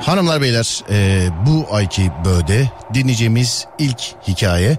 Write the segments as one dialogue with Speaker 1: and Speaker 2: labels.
Speaker 1: Hanımlar beyler e, bu ayki bölde dinleyeceğimiz ilk hikaye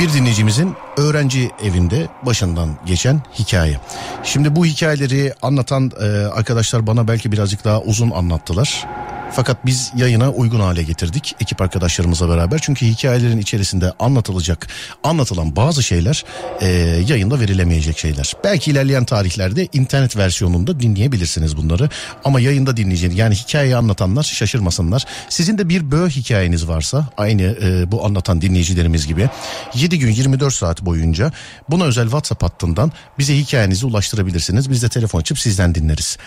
Speaker 1: bir dinleyicimizin öğrenci evinde başından geçen hikaye. Şimdi bu hikayeleri anlatan e, arkadaşlar bana belki birazcık daha uzun anlattılar. Fakat biz yayına uygun hale getirdik ekip arkadaşlarımızla beraber. Çünkü hikayelerin içerisinde anlatılacak, anlatılan bazı şeyler e, yayında verilemeyecek şeyler. Belki ilerleyen tarihlerde internet versiyonunda dinleyebilirsiniz bunları. Ama yayında dinleyeceğiniz yani hikayeyi anlatanlar şaşırmasınlar. Sizin de bir bö hikayeniz varsa aynı e, bu anlatan dinleyicilerimiz gibi 7 gün 24 saat boyunca buna özel WhatsApp hattından bize hikayenizi ulaştırabilirsiniz. Biz de telefon açıp sizden dinleriz.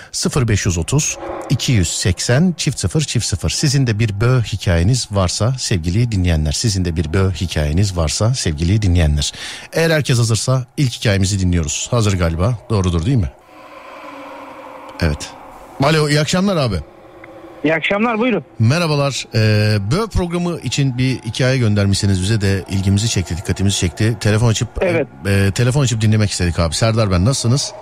Speaker 1: 0530 280 çift 0 çift 0. Sizin de bir bö hikayeniz varsa sevgili dinleyenler. Sizin de bir bö hikayeniz varsa sevgili dinleyenler. Eğer herkes hazırsa ilk hikayemizi dinliyoruz. Hazır galiba. Doğrudur değil mi? Evet. Alo iyi akşamlar abi.
Speaker 2: İyi akşamlar buyurun.
Speaker 1: Merhabalar. Ee, Bö programı için bir hikaye göndermişsiniz bize de ilgimizi çekti, dikkatimizi çekti. Telefon açıp
Speaker 2: Evet.
Speaker 1: e, telefon açıp dinlemek istedik abi. Serdar ben nasılsınız?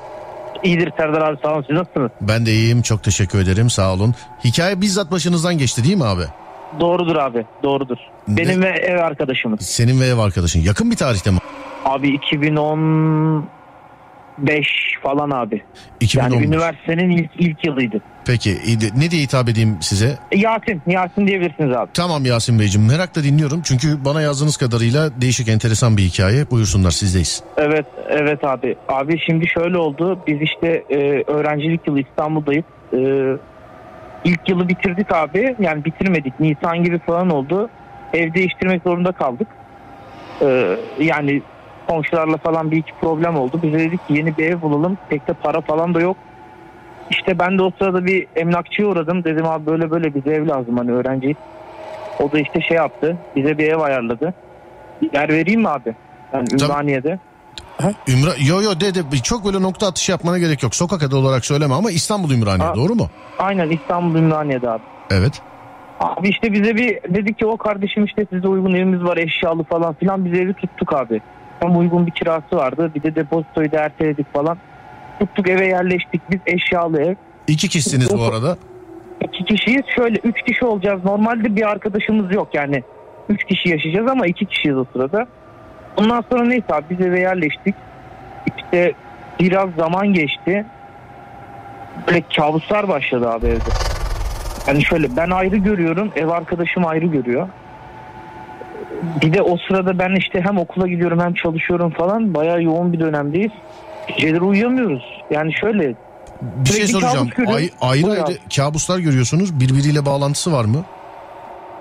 Speaker 2: İyidir Serdar abi sağ olun siz nasılsınız?
Speaker 1: Ben de iyiyim. Çok teşekkür ederim. Sağ olun. Hikaye bizzat başınızdan geçti değil mi abi?
Speaker 2: Doğrudur abi doğrudur.
Speaker 1: Ne?
Speaker 2: Benim ve ev arkadaşımız.
Speaker 1: Senin ve ev arkadaşın. Yakın bir tarihte mi?
Speaker 2: Abi 2015 falan abi.
Speaker 1: 2015.
Speaker 2: Yani üniversitenin ilk, ilk yılıydı.
Speaker 1: Peki ne diye hitap edeyim size?
Speaker 2: Yasin, Yasin diyebilirsiniz abi.
Speaker 1: Tamam Yasin Beyciğim merakla dinliyorum. Çünkü bana yazdığınız kadarıyla değişik enteresan bir hikaye. Buyursunlar sizdeyiz.
Speaker 2: Evet, evet abi. Abi şimdi şöyle oldu. Biz işte e, öğrencilik yılı İstanbul'dayız. E, ilk yılı bitirdik abi. Yani bitirmedik. Nisan gibi falan oldu. Ev değiştirmek zorunda kaldık. E, yani komşularla falan bir iki problem oldu. Biz de dedik ki yeni bir ev bulalım. Pek de para falan da yok. İşte ben de o sırada bir emlakçıya uğradım. Dedim abi böyle böyle bize ev lazım hani öğrenciyiz. O da işte şey yaptı. Bize bir ev ayarladı. Yer vereyim mi abi? Yani
Speaker 1: Tabii.
Speaker 2: Ümraniye'de.
Speaker 1: Ümra yo yo de, de çok böyle nokta atışı yapmana gerek yok. Sokak adı olarak söyleme ama İstanbul Ümraniye
Speaker 2: Aa.
Speaker 1: doğru mu?
Speaker 2: Aynen İstanbul Ümraniye'de abi.
Speaker 1: Evet.
Speaker 2: Abi işte bize bir dedik ki o kardeşim işte size uygun evimiz var eşyalı falan filan biz evi tuttuk abi. Tam uygun bir kirası vardı bir de depozitoyu da erteledik falan. Tuttuk eve yerleştik biz eşyalı ev.
Speaker 1: İki kişisiniz bu arada.
Speaker 2: İki kişiyiz şöyle üç kişi olacağız normalde bir arkadaşımız yok yani. Üç kişi yaşayacağız ama iki kişiyiz o sırada. Ondan sonra neyse abi biz eve yerleştik. İşte biraz zaman geçti. Böyle kabuslar başladı abi evde. Yani şöyle ben ayrı görüyorum ev arkadaşım ayrı görüyor. Bir de o sırada ben işte hem okula gidiyorum hem çalışıyorum falan bayağı yoğun bir dönemdeyiz. Geceleri uyuyamıyoruz. Yani şöyle
Speaker 1: Bir şey soracağım. Ay, ayrı
Speaker 2: Buyur
Speaker 1: ayrı
Speaker 2: abi.
Speaker 1: kabuslar görüyorsunuz. Birbiriyle bağlantısı var mı?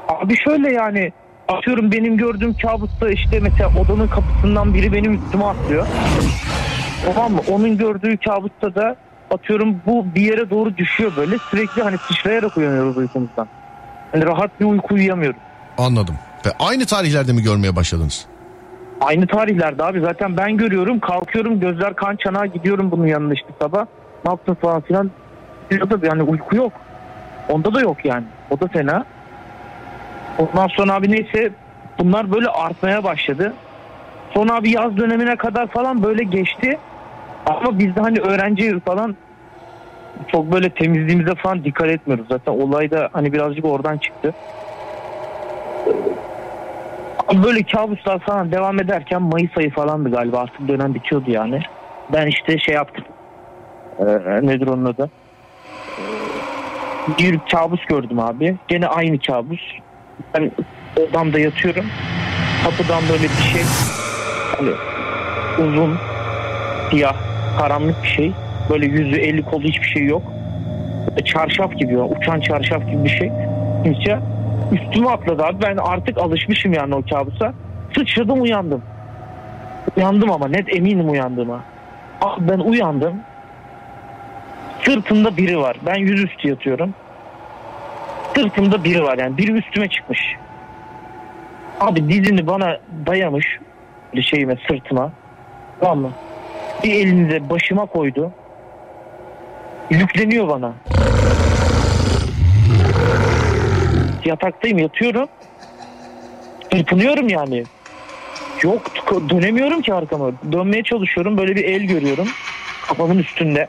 Speaker 2: Abi şöyle yani atıyorum benim gördüğüm kabusta işte mesela odanın kapısından biri benim üstüme atlıyor. Tamam mı? Onun gördüğü kabusta da atıyorum bu bir yere doğru düşüyor böyle sürekli hani sıçrayarak uyanıyoruz uykumuzdan. Hani rahat bir uyku uyuyamıyoruz.
Speaker 1: Anladım. Ve aynı tarihlerde mi görmeye başladınız?
Speaker 2: Aynı tarihlerde abi zaten ben görüyorum kalkıyorum gözler kan çanağa gidiyorum bunun yanına işte sabah. Ne yaptın falan filan. Da yani uyku yok. Onda da yok yani. O da fena. Ondan sonra abi neyse bunlar böyle artmaya başladı. Sonra abi yaz dönemine kadar falan böyle geçti. Ama biz de hani öğrenci falan çok böyle temizliğimize falan dikkat etmiyoruz. Zaten olay da hani birazcık oradan çıktı. Böyle kabuslar falan devam ederken Mayıs ayı falandı galiba artık dönem bitiyordu yani. Ben işte şey yaptım. Ee, nedir onun adı? Ee, Bir kabus gördüm abi. Gene aynı kabus. Ben odamda yatıyorum. Kapıdan böyle bir şey hani uzun siyah karanlık bir şey. Böyle yüzü eli kolu hiçbir şey yok. Çarşaf gibi uçan çarşaf gibi bir şey. Kimse üstüme atladı abi. Ben artık alışmışım yani o kabusa. Sıçradım uyandım. Uyandım ama net eminim uyandığıma. Abi ben uyandım. Sırtımda biri var. Ben yüzüstü yatıyorum. Sırtımda biri var yani. Biri üstüme çıkmış. Abi dizini bana dayamış. Bir şeyime sırtıma. Tamam mı? Bir elini de başıma koydu. Yükleniyor bana. Yataktayım yatıyorum. Çırpınıyorum yani. Yok dönemiyorum ki arkama. Dönmeye çalışıyorum. Böyle bir el görüyorum. Kafamın üstünde.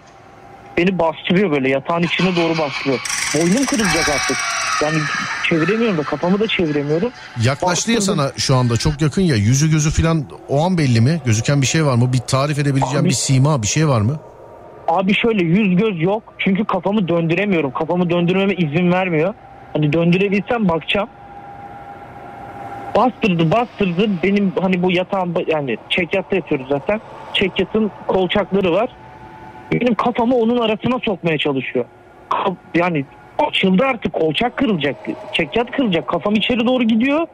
Speaker 2: beni bastırıyor böyle yatağın içine doğru bastırıyor. Boynum kırılacak artık. Yani çeviremiyorum da kafamı da çeviremiyorum.
Speaker 1: Yaklaştı ya sana şu anda çok yakın ya yüzü gözü filan o an belli mi? Gözüken bir şey var mı? Bir tarif edebileceğim
Speaker 2: Abi-
Speaker 1: bir sima bir şey var mı?
Speaker 2: Abi şöyle yüz göz yok. Çünkü kafamı döndüremiyorum. Kafamı döndürmeme izin vermiyor. Hani döndürebilsem bakacağım. Bastırdı bastırdı. Benim hani bu yatağım yani çekyatta yatıyoruz zaten. Çekyatın kolçakları var. Benim kafamı onun arasına sokmaya çalışıyor. Yani açıldı artık kolçak kırılacak. Çekyat kırılacak. Kafam içeri doğru gidiyor.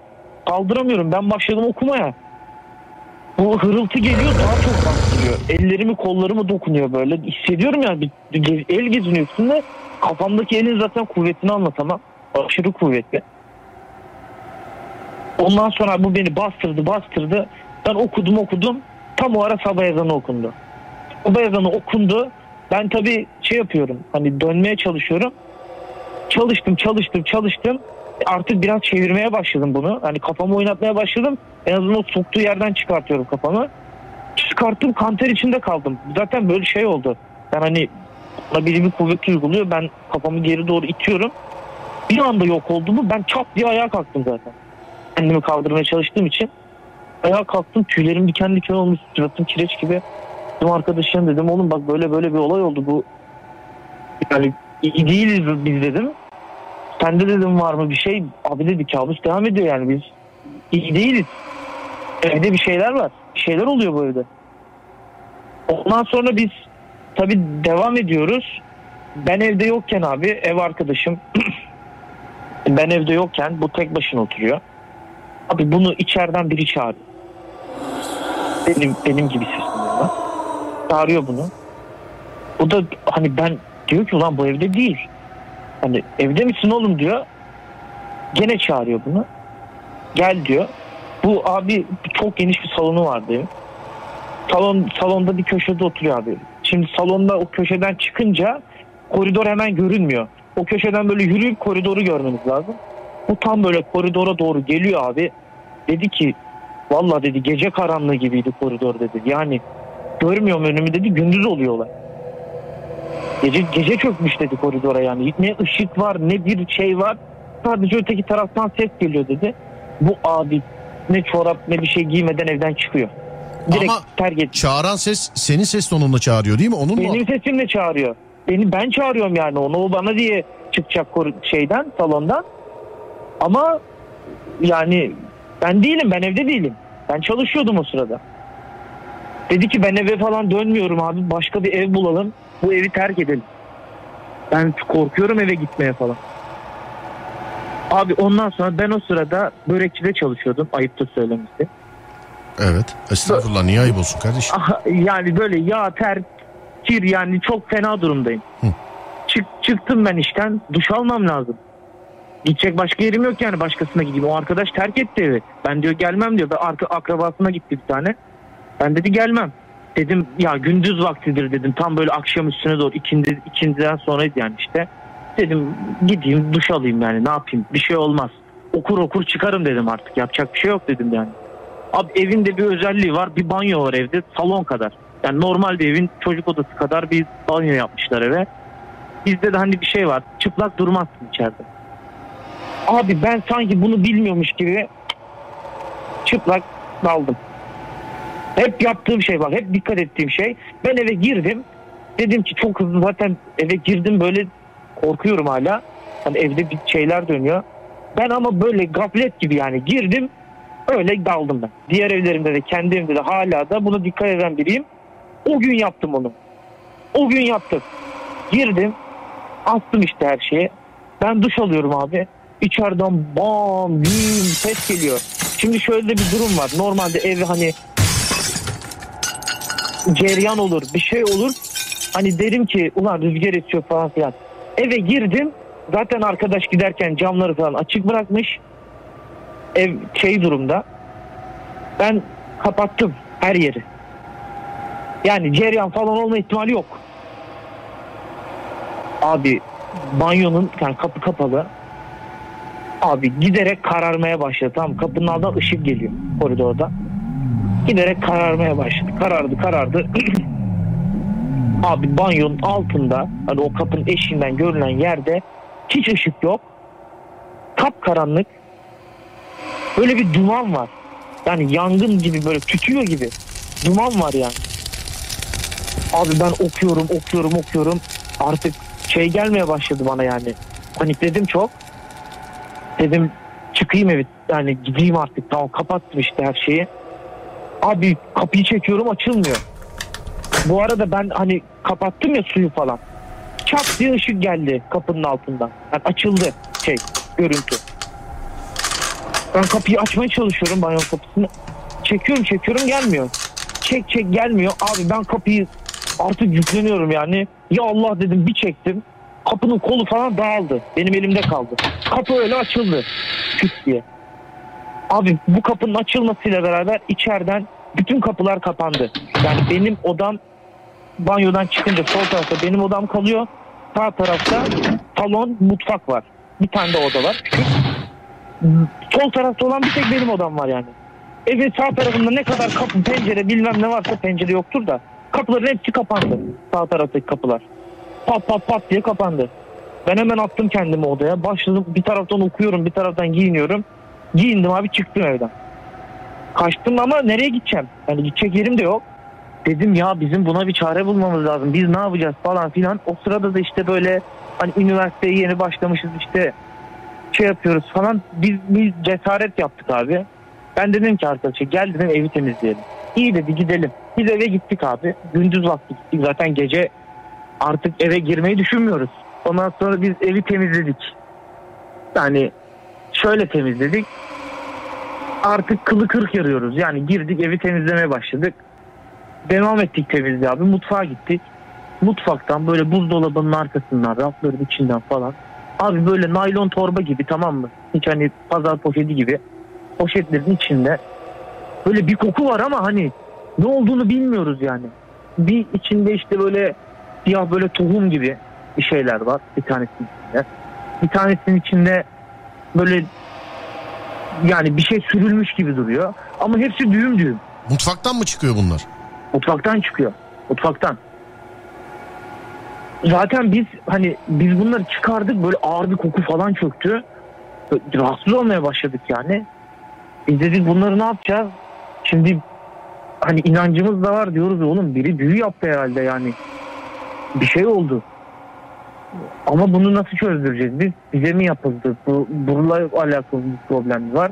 Speaker 2: Kaldıramıyorum. Ben başladım okumaya. Bu hırıltı geliyor daha çok bastırıyor. Ellerimi kollarımı dokunuyor böyle. Hissediyorum yani bir, bir el geziniyor üstünde. Kafamdaki elin zaten kuvvetini anlatamam. Aşırı kuvvetli. Ondan sonra bu beni bastırdı bastırdı. Ben okudum okudum. Tam o ara sabah ezanı okundu. Sabah ezanı okundu. Ben tabii şey yapıyorum. Hani dönmeye çalışıyorum. Çalıştım çalıştım çalıştım. Artık biraz çevirmeye başladım bunu. Hani kafamı oynatmaya başladım. En azından o soktuğu yerden çıkartıyorum kafamı. Çıkarttım kanter içinde kaldım. Zaten böyle şey oldu. Ben hani bana biri bir kuvvet uyguluyor. Ben kafamı geri doğru itiyorum. Bir anda yok oldu mu ben çat diye ayağa kalktım zaten. Kendimi kaldırmaya çalıştığım için. Ayağa kalktım tüylerim diken diken olmuş. Suratım kireç gibi. Dedim arkadaşım dedim oğlum bak böyle böyle bir olay oldu bu. Yani iyi değiliz biz dedim. Sende dedim var mı bir şey? Abi dedi kabus devam ediyor yani biz iyi değiliz. Evde bir şeyler var. Bir şeyler oluyor bu evde. Ondan sonra biz tabii devam ediyoruz. Ben evde yokken abi ev arkadaşım ben evde yokken bu tek başına oturuyor. Abi bunu içeriden biri çağırıyor. Benim benim gibi seslendiğinde. Çağırıyor bunu. O da hani ben diyor ki ulan bu evde değil. Hani evde misin oğlum diyor. Gene çağırıyor bunu. Gel diyor. Bu abi çok geniş bir salonu vardı. evin. Salon salonda bir köşede oturuyor abi. Şimdi salonda o köşeden çıkınca koridor hemen görünmüyor. O köşeden böyle yürüyüp koridoru görmeniz lazım. Bu tam böyle koridora doğru geliyor abi. Dedi ki valla dedi gece karanlığı gibiydi koridor dedi. Yani görmüyorum önümü dedi gündüz oluyor olay. Gece, gece çökmüş dedi koridora yani. Ne ışık var ne bir şey var. Sadece öteki taraftan ses geliyor dedi. Bu abi ne çorap ne bir şey giymeden evden çıkıyor. Direkt
Speaker 1: Ama
Speaker 2: terk et.
Speaker 1: Çağıran ses senin ses tonunla çağırıyor değil mi? Onun mu?
Speaker 2: Benim sesimle çağırıyor. Beni ben çağırıyorum yani onu o bana diye çıkacak şeyden salondan. Ama yani ben değilim ben evde değilim. Ben çalışıyordum o sırada. Dedi ki ben eve falan dönmüyorum abi başka bir ev bulalım. Bu evi terk edelim. Ben korkuyorum eve gitmeye falan. Abi ondan sonra ben o sırada börekçide çalışıyordum. Ayıptır söylemesi.
Speaker 1: Evet. Estağfurullah niye ayıp olsun kardeşim?
Speaker 2: Yani böyle yağ ter kir yani çok fena durumdayım.
Speaker 1: Hı.
Speaker 2: Çık, çıktım ben işten duş almam lazım. Gidecek başka yerim yok yani başkasına gideyim. O arkadaş terk etti evi. Ben diyor gelmem diyor. Ben arka, akrabasına gitti bir tane. Ben dedi gelmem. Dedim ya gündüz vaktidir dedim. Tam böyle akşam üstüne doğru ikindi, ikindiden sonraydı yani işte. Dedim gideyim duş alayım yani ne yapayım bir şey olmaz. Okur okur çıkarım dedim artık yapacak bir şey yok dedim yani. Abi evinde bir özelliği var. Bir banyo var evde salon kadar. Yani normal bir evin çocuk odası kadar bir banyo yapmışlar eve. Bizde de hani bir şey var. Çıplak durmazsın içeride. Abi ben sanki bunu bilmiyormuş gibi çıplak daldım. Hep yaptığım şey bak hep dikkat ettiğim şey. Ben eve girdim. Dedim ki çok hızlı zaten eve girdim böyle korkuyorum hala. Hani evde bir şeyler dönüyor. Ben ama böyle gaflet gibi yani girdim öyle daldım ben. Diğer evlerimde de kendi evimde de hala da buna dikkat eden biriyim. O gün yaptım onu. O gün yaptım. Girdim. Attım işte her şeye. Ben duş alıyorum abi. İçeriden bam bim ses geliyor. Şimdi şöyle de bir durum var. Normalde ev hani ceryan olur bir şey olur. Hani derim ki ulan rüzgar esiyor falan filan. Eve girdim. Zaten arkadaş giderken camları falan açık bırakmış. Ev şey durumda. Ben kapattım her yeri. Yani ceryan falan olma ihtimali yok. Abi banyonun yani kapı kapalı. Abi giderek kararmaya başladı. Tamam kapının altından ışık geliyor koridorda. Giderek kararmaya başladı. Karardı karardı. Abi banyonun altında hani o kapının eşiğinden görülen yerde hiç ışık yok. Kap karanlık. Böyle bir duman var. Yani yangın gibi böyle tütüyor gibi. Duman var yani. Abi ben okuyorum okuyorum okuyorum. Artık şey gelmeye başladı bana yani. Panikledim çok. Dedim çıkayım evet yani gideyim artık tamam kapattım işte her şeyi. Abi kapıyı çekiyorum açılmıyor. Bu arada ben hani kapattım ya suyu falan. Çat diye ışık geldi kapının altından. Yani açıldı şey görüntü. Ben kapıyı açmaya çalışıyorum banyo kapısını. Çekiyorum çekiyorum gelmiyor. Çek çek gelmiyor. Abi ben kapıyı artık yükleniyorum yani. Ya Allah dedim bir çektim. Kapının kolu falan dağıldı. Benim elimde kaldı. Kapı öyle açıldı. Küt diye. Abi bu kapının açılmasıyla beraber içeriden bütün kapılar kapandı. Yani benim odam banyodan çıkınca sol tarafta benim odam kalıyor. Sağ tarafta salon, mutfak var. Bir tane de oda var. Sol tarafta olan bir tek benim odam var yani. Evin sağ tarafında ne kadar kapı, pencere bilmem ne varsa pencere yoktur da kapıların hepsi kapandı. Sağ taraftaki kapılar. Pat pat pat diye kapandı. Ben hemen attım kendimi odaya. Başladım bir taraftan okuyorum bir taraftan giyiniyorum. Giyindim abi çıktım evden. Kaçtım ama nereye gideceğim? Yani gidecek yerim de yok. Dedim ya bizim buna bir çare bulmamız lazım. Biz ne yapacağız falan filan. O sırada da işte böyle hani üniversiteye yeni başlamışız işte şey yapıyoruz falan. Biz, biz cesaret yaptık abi. Ben dedim ki arkadaşa gel dedim evi temizleyelim. İyi dedi gidelim. Biz eve gittik abi. Gündüz vakti gittik. Zaten gece artık eve girmeyi düşünmüyoruz. Ondan sonra biz evi temizledik. Yani şöyle temizledik. Artık kılı kırk yarıyoruz. Yani girdik evi temizlemeye başladık. Devam ettik temizliğe abi. Mutfağa gittik. Mutfaktan böyle buzdolabının arkasından, rafların içinden falan. Abi böyle naylon torba gibi tamam mı? Hiç hani pazar poşeti gibi. Poşetlerin içinde. Böyle bir koku var ama hani ne olduğunu bilmiyoruz yani. Bir içinde işte böyle siyah böyle tohum gibi bir şeyler var bir tanesinin içinde. Bir tanesinin içinde böyle yani bir şey sürülmüş gibi duruyor. Ama hepsi düğüm düğüm.
Speaker 1: Mutfaktan mı çıkıyor bunlar?
Speaker 2: Mutfaktan çıkıyor. Mutfaktan. Zaten biz hani biz bunları çıkardık böyle ağır bir koku falan çöktü. Rahatsız olmaya başladık yani. Biz dedik bunları ne yapacağız? Şimdi hani inancımız da var diyoruz oğlum biri büyü yaptı herhalde yani. Bir şey oldu. Ama bunu nasıl çözdüreceğiz biz? Bize mi yapıldı? Bu, bununla alakalı bir problem var.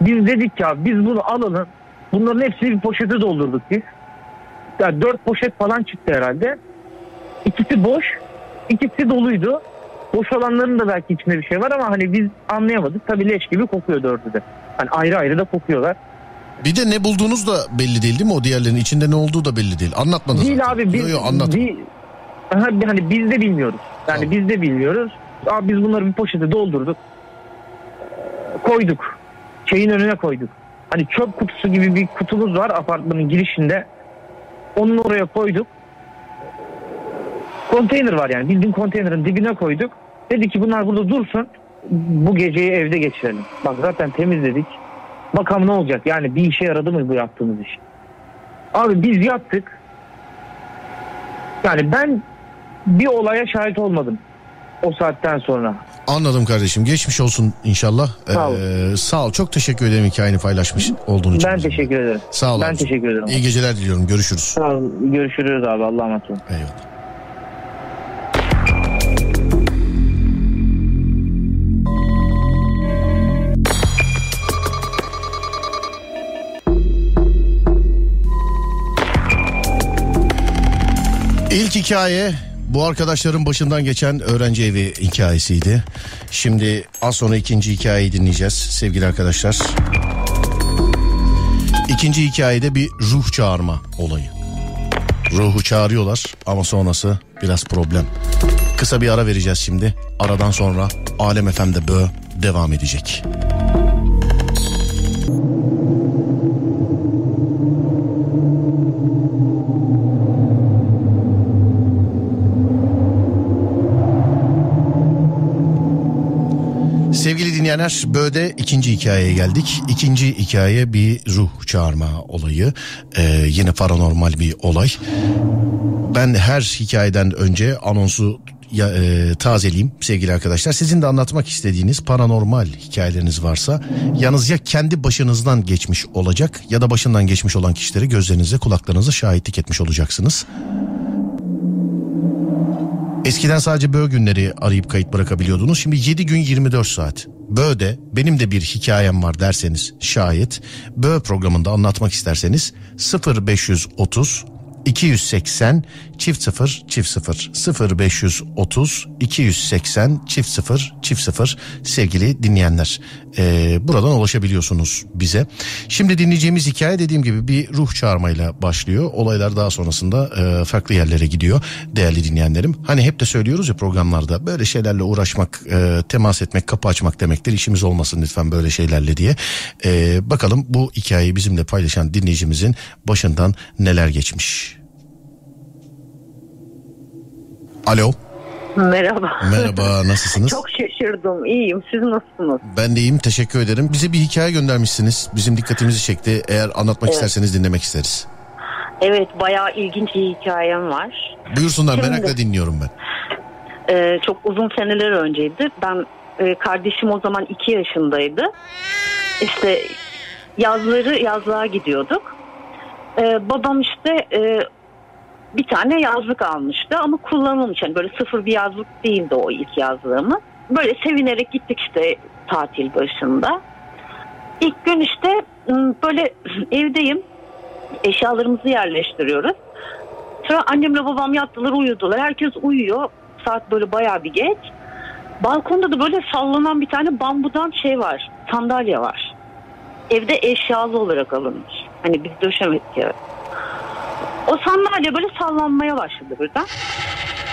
Speaker 2: Biz dedik ya biz bunu alalım. Bunların hepsini bir poşete doldurduk biz. Yani dört poşet falan çıktı herhalde. İkisi boş, ikisi doluydu. Boş olanların da belki içinde bir şey var ama hani biz anlayamadık. Tabii leş gibi kokuyor dördü de. Hani ayrı ayrı da kokuyorlar.
Speaker 1: Bir de ne bulduğunuz da belli değil değil mi? O diğerlerin içinde ne olduğu da belli değil. Anlatmadınız.
Speaker 2: Değil zaten. abi biz, yo, yo, anlat. Bir, hani biz de bilmiyoruz. Yani tamam. biz de bilmiyoruz. Abi biz bunları bir poşete doldurduk. Koyduk. Şeyin önüne koyduk. Hani çöp kutusu gibi bir kutumuz var apartmanın girişinde. Onun oraya koyduk. Konteyner var yani bildiğin konteynerin dibine koyduk. Dedi ki bunlar burada dursun. Bu geceyi evde geçirelim. Bak zaten temizledik. Bakalım ne olacak yani bir işe yaradı mı bu yaptığımız iş. Abi biz yattık. Yani ben bir olaya şahit olmadım o saatten sonra.
Speaker 1: Anladım kardeşim. Geçmiş olsun inşallah. Sağ ol. Ee, sağ ol. Çok teşekkür ederim hikayeni paylaşmış olduğun için.
Speaker 2: Ben teşekkür ederim.
Speaker 1: Sağ ol.
Speaker 2: Ben abi. teşekkür ederim.
Speaker 1: İyi geceler diliyorum. Görüşürüz.
Speaker 2: Sağ ol. Görüşürüz abi. Allah'a emanet olun.
Speaker 1: Eyvallah. İlk hikaye bu arkadaşların başından geçen öğrenci evi hikayesiydi. Şimdi az sonra ikinci hikayeyi dinleyeceğiz sevgili arkadaşlar. İkinci hikayede bir ruh çağırma olayı. Ruhu çağırıyorlar ama sonrası biraz problem. Kısa bir ara vereceğiz şimdi. Aradan sonra Alem FM'de bö devam edecek. Dinleyenler böyle ikinci hikayeye geldik. İkinci hikaye bir ruh çağırma olayı. Ee, yine paranormal bir olay. ben her hikayeden önce anonsu ya, e, tazeleyeyim sevgili arkadaşlar. Sizin de anlatmak istediğiniz paranormal hikayeleriniz varsa yalnız ya kendi başınızdan geçmiş olacak ya da başından geçmiş olan kişileri gözlerinize kulaklarınıza şahitlik etmiş olacaksınız. Eskiden sadece böğ günleri arayıp kayıt bırakabiliyordunuz. Şimdi 7 gün 24 saat. Böğ'de benim de bir hikayem var derseniz şayet Böğ programında anlatmak isterseniz 0530 280 çift 0 çift 0 0530 280 çift 0 çift 0 sevgili dinleyenler ee, buradan ulaşabiliyorsunuz bize. Şimdi dinleyeceğimiz hikaye dediğim gibi bir ruh çağırmayla başlıyor. Olaylar daha sonrasında e, farklı yerlere gidiyor değerli dinleyenlerim. Hani hep de söylüyoruz ya programlarda böyle şeylerle uğraşmak, e, temas etmek, kapı açmak demektir. İşimiz olmasın lütfen böyle şeylerle diye. E, bakalım bu hikayeyi bizimle paylaşan dinleyicimizin başından neler geçmiş. Alo.
Speaker 3: Merhaba.
Speaker 1: Merhaba nasılsınız?
Speaker 3: Çok şaşırdım. İyiyim. Siz nasılsınız?
Speaker 1: Ben de iyiyim teşekkür ederim. Bize bir hikaye göndermişsiniz. Bizim dikkatimizi çekti. Eğer anlatmak evet. isterseniz dinlemek isteriz.
Speaker 3: Evet bayağı ilginç bir hikayem var.
Speaker 1: Buyursunlar Şimdi, merakla dinliyorum ben.
Speaker 3: E, çok uzun seneler önceydi. Ben e, kardeşim o zaman iki yaşındaydı. İşte yazları yazlığa gidiyorduk. E, babam işte e, bir tane yazlık almıştı ama kullanılmış. Yani böyle sıfır bir yazlık değildi o ilk yazlığımı. Böyle sevinerek gittik işte tatil başında. İlk gün işte böyle evdeyim. Eşyalarımızı yerleştiriyoruz. Sonra annemle babam yattılar uyudular. Herkes uyuyor. Saat böyle bayağı bir geç. Balkonda da böyle sallanan bir tane bambudan şey var. Sandalye var. Evde eşyalı olarak alınmış. Hani biz döşemedik ya. O sandalye böyle sallanmaya başladı birden.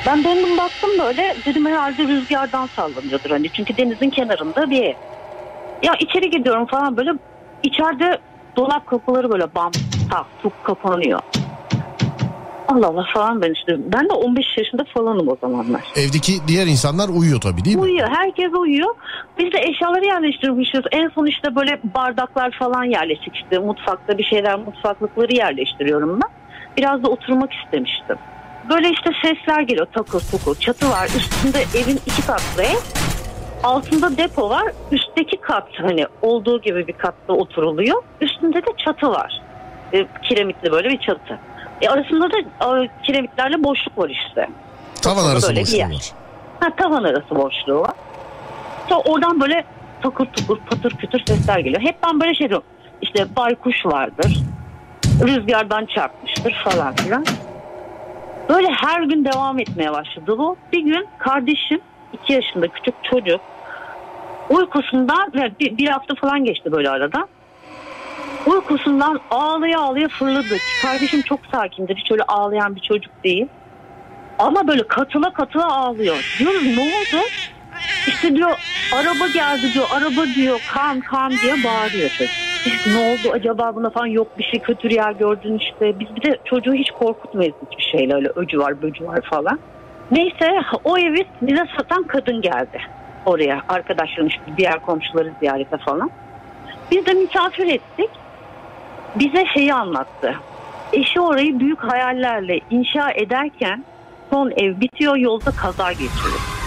Speaker 3: Ben döndüm baktım böyle dedim herhalde rüzgardan sallanıyordur hani çünkü denizin kenarında bir ev. Ya içeri gidiyorum falan böyle içeride dolap kapıları böyle bam tak tuk kapanıyor. Allah Allah falan ben işte. Ben de 15 yaşında falanım o zamanlar.
Speaker 1: Evdeki diğer insanlar uyuyor tabii değil mi?
Speaker 3: Uyuyor. Herkes uyuyor. Biz de eşyaları yerleştirmişiz. En son işte böyle bardaklar falan yerleştik işte. Mutfakta bir şeyler mutfaklıkları yerleştiriyorum ben. Biraz da oturmak istemiştim. Böyle işte sesler geliyor takır tukur. Çatı var. Üstünde evin iki katlı ev. Altında depo var. Üstteki kat hani olduğu gibi bir katta oturuluyor. Üstünde de çatı var. E, kiremitli böyle bir çatı. E, arasında da e, kiremitlerle boşluk var işte.
Speaker 1: Tavan arası boşluğu var.
Speaker 3: Ha, tavan arası boşluğu var. Sonra oradan böyle takır tukur patır kütür sesler geliyor. Hep ben böyle şey diyorum. İşte baykuş vardır rüzgardan çarpmıştır falan filan. Böyle her gün devam etmeye başladı bu. Bir gün kardeşim iki yaşında küçük çocuk uykusundan bir, bir hafta falan geçti böyle arada. Uykusundan ağlaya ağlaya fırladı. Kardeşim çok sakindir. Hiç öyle ağlayan bir çocuk değil. Ama böyle katıla katıla ağlıyor. Diyoruz ne oldu? İşte diyor araba geldi diyor. Araba diyor kan kan diye bağırıyor çocuk ne oldu acaba buna falan yok bir şey kötü rüya gördün işte. Biz bir de çocuğu hiç korkutmayız hiçbir şeyle öyle öcü var böcü var falan. Neyse o evi bize satan kadın geldi oraya arkadaşlarım işte diğer komşuları ziyarete falan. Biz de misafir ettik. Bize şeyi anlattı. Eşi orayı büyük hayallerle inşa ederken son ev bitiyor yolda kaza geçiriyor.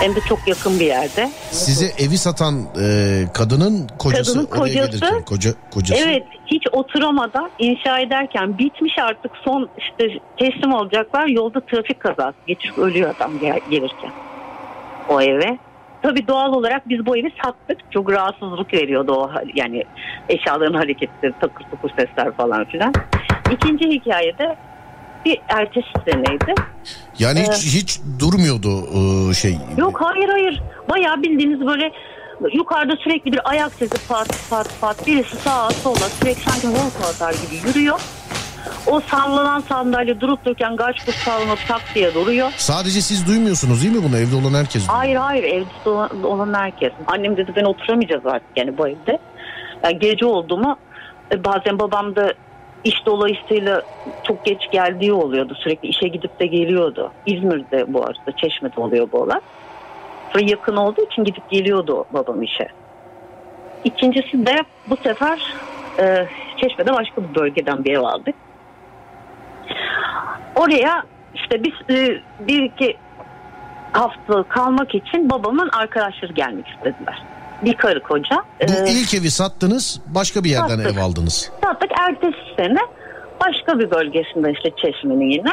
Speaker 3: Hem de çok yakın bir yerde.
Speaker 1: Size evi satan e, kadının kocası.
Speaker 3: Kadının kocası.
Speaker 1: Gelirken, koca, kocası.
Speaker 3: Evet hiç oturamadan inşa ederken bitmiş artık son işte teslim olacaklar. Yolda trafik kazası geçirip ölüyor adam gel, gelirken o eve. Tabii doğal olarak biz bu evi sattık. Çok rahatsızlık veriyordu o yani eşyaların hareketleri, takır tukur sesler falan filan. İkinci hikayede bir ertesi seneydi.
Speaker 1: Yani hiç ee, hiç durmuyordu e, şey.
Speaker 3: Yok hayır hayır. Bayağı bildiğiniz böyle yukarıda sürekli bir ayak sesi pat pat pat birisi sağa sola sürekli sanki volta atar gibi yürüyor. O sallanan sandalye durup dururken gaç kuş sallanıp tak diye duruyor.
Speaker 1: Sadece siz duymuyorsunuz değil mi bunu evde olan herkes? Duyuyor.
Speaker 3: Hayır hayır evde olan herkes. Annem dedi ben oturamayacağız artık yani bu evde. Yani gece oldu mu e, bazen babam da iş dolayısıyla çok geç geldiği oluyordu. Sürekli işe gidip de geliyordu. İzmir'de bu arada Çeşme'de oluyor bu olay. Sonra yakın olduğu için gidip geliyordu babam işe. İkincisi de bu sefer e, Çeşme'de başka bir bölgeden bir ev aldık. Oraya işte biz e, bir iki hafta kalmak için babamın arkadaşları gelmek istediler. Bir karı koca.
Speaker 1: Bu
Speaker 3: Ee,
Speaker 1: ilk evi sattınız başka bir yerden
Speaker 3: sattık.
Speaker 1: ev aldınız.
Speaker 3: sattık ertesi sene başka bir bölgesinde işte Çeşme'nin yine.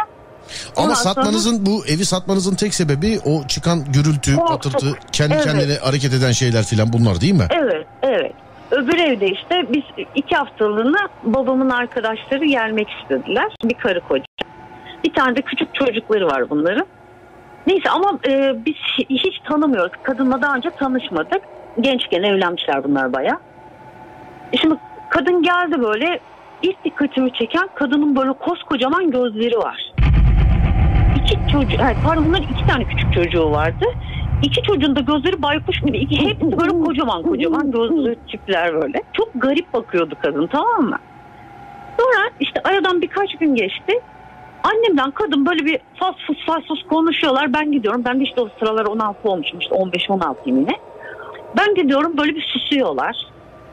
Speaker 1: Ama
Speaker 3: Ondan
Speaker 1: satmanızın bu evi satmanızın tek sebebi o çıkan gürültü,
Speaker 3: Korktuk.
Speaker 1: patırtı, kendi
Speaker 3: Evet.
Speaker 1: kendine hareket eden şeyler filan bunlar değil mi?
Speaker 3: Evet, evet. Öbür evde işte biz iki haftalığına babamın arkadaşları gelmek istediler. Bir karı koca. Bir tane de küçük çocukları var bunların. Neyse ama e, biz hi- hiç tanımıyoruz. Kadınla daha önce tanışmadık. Gençken evlenmişler bunlar baya. E şimdi kadın geldi böyle ilk dikkatimi çeken kadının böyle koskocaman gözleri var. İki çocuğu, yani pardon bunların iki tane küçük çocuğu vardı. İki çocuğun da gözleri baykuş gibi. İki, hepsi böyle kocaman kocaman gözlü tipler böyle. Çok garip bakıyordu kadın tamam mı? Sonra işte aradan birkaç gün geçti. Annemden kadın böyle bir fas fus fas fus konuşuyorlar. Ben gidiyorum. Ben de işte o sıralar 16 olmuşum. işte 15-16 yine. Ben gidiyorum böyle bir susuyorlar.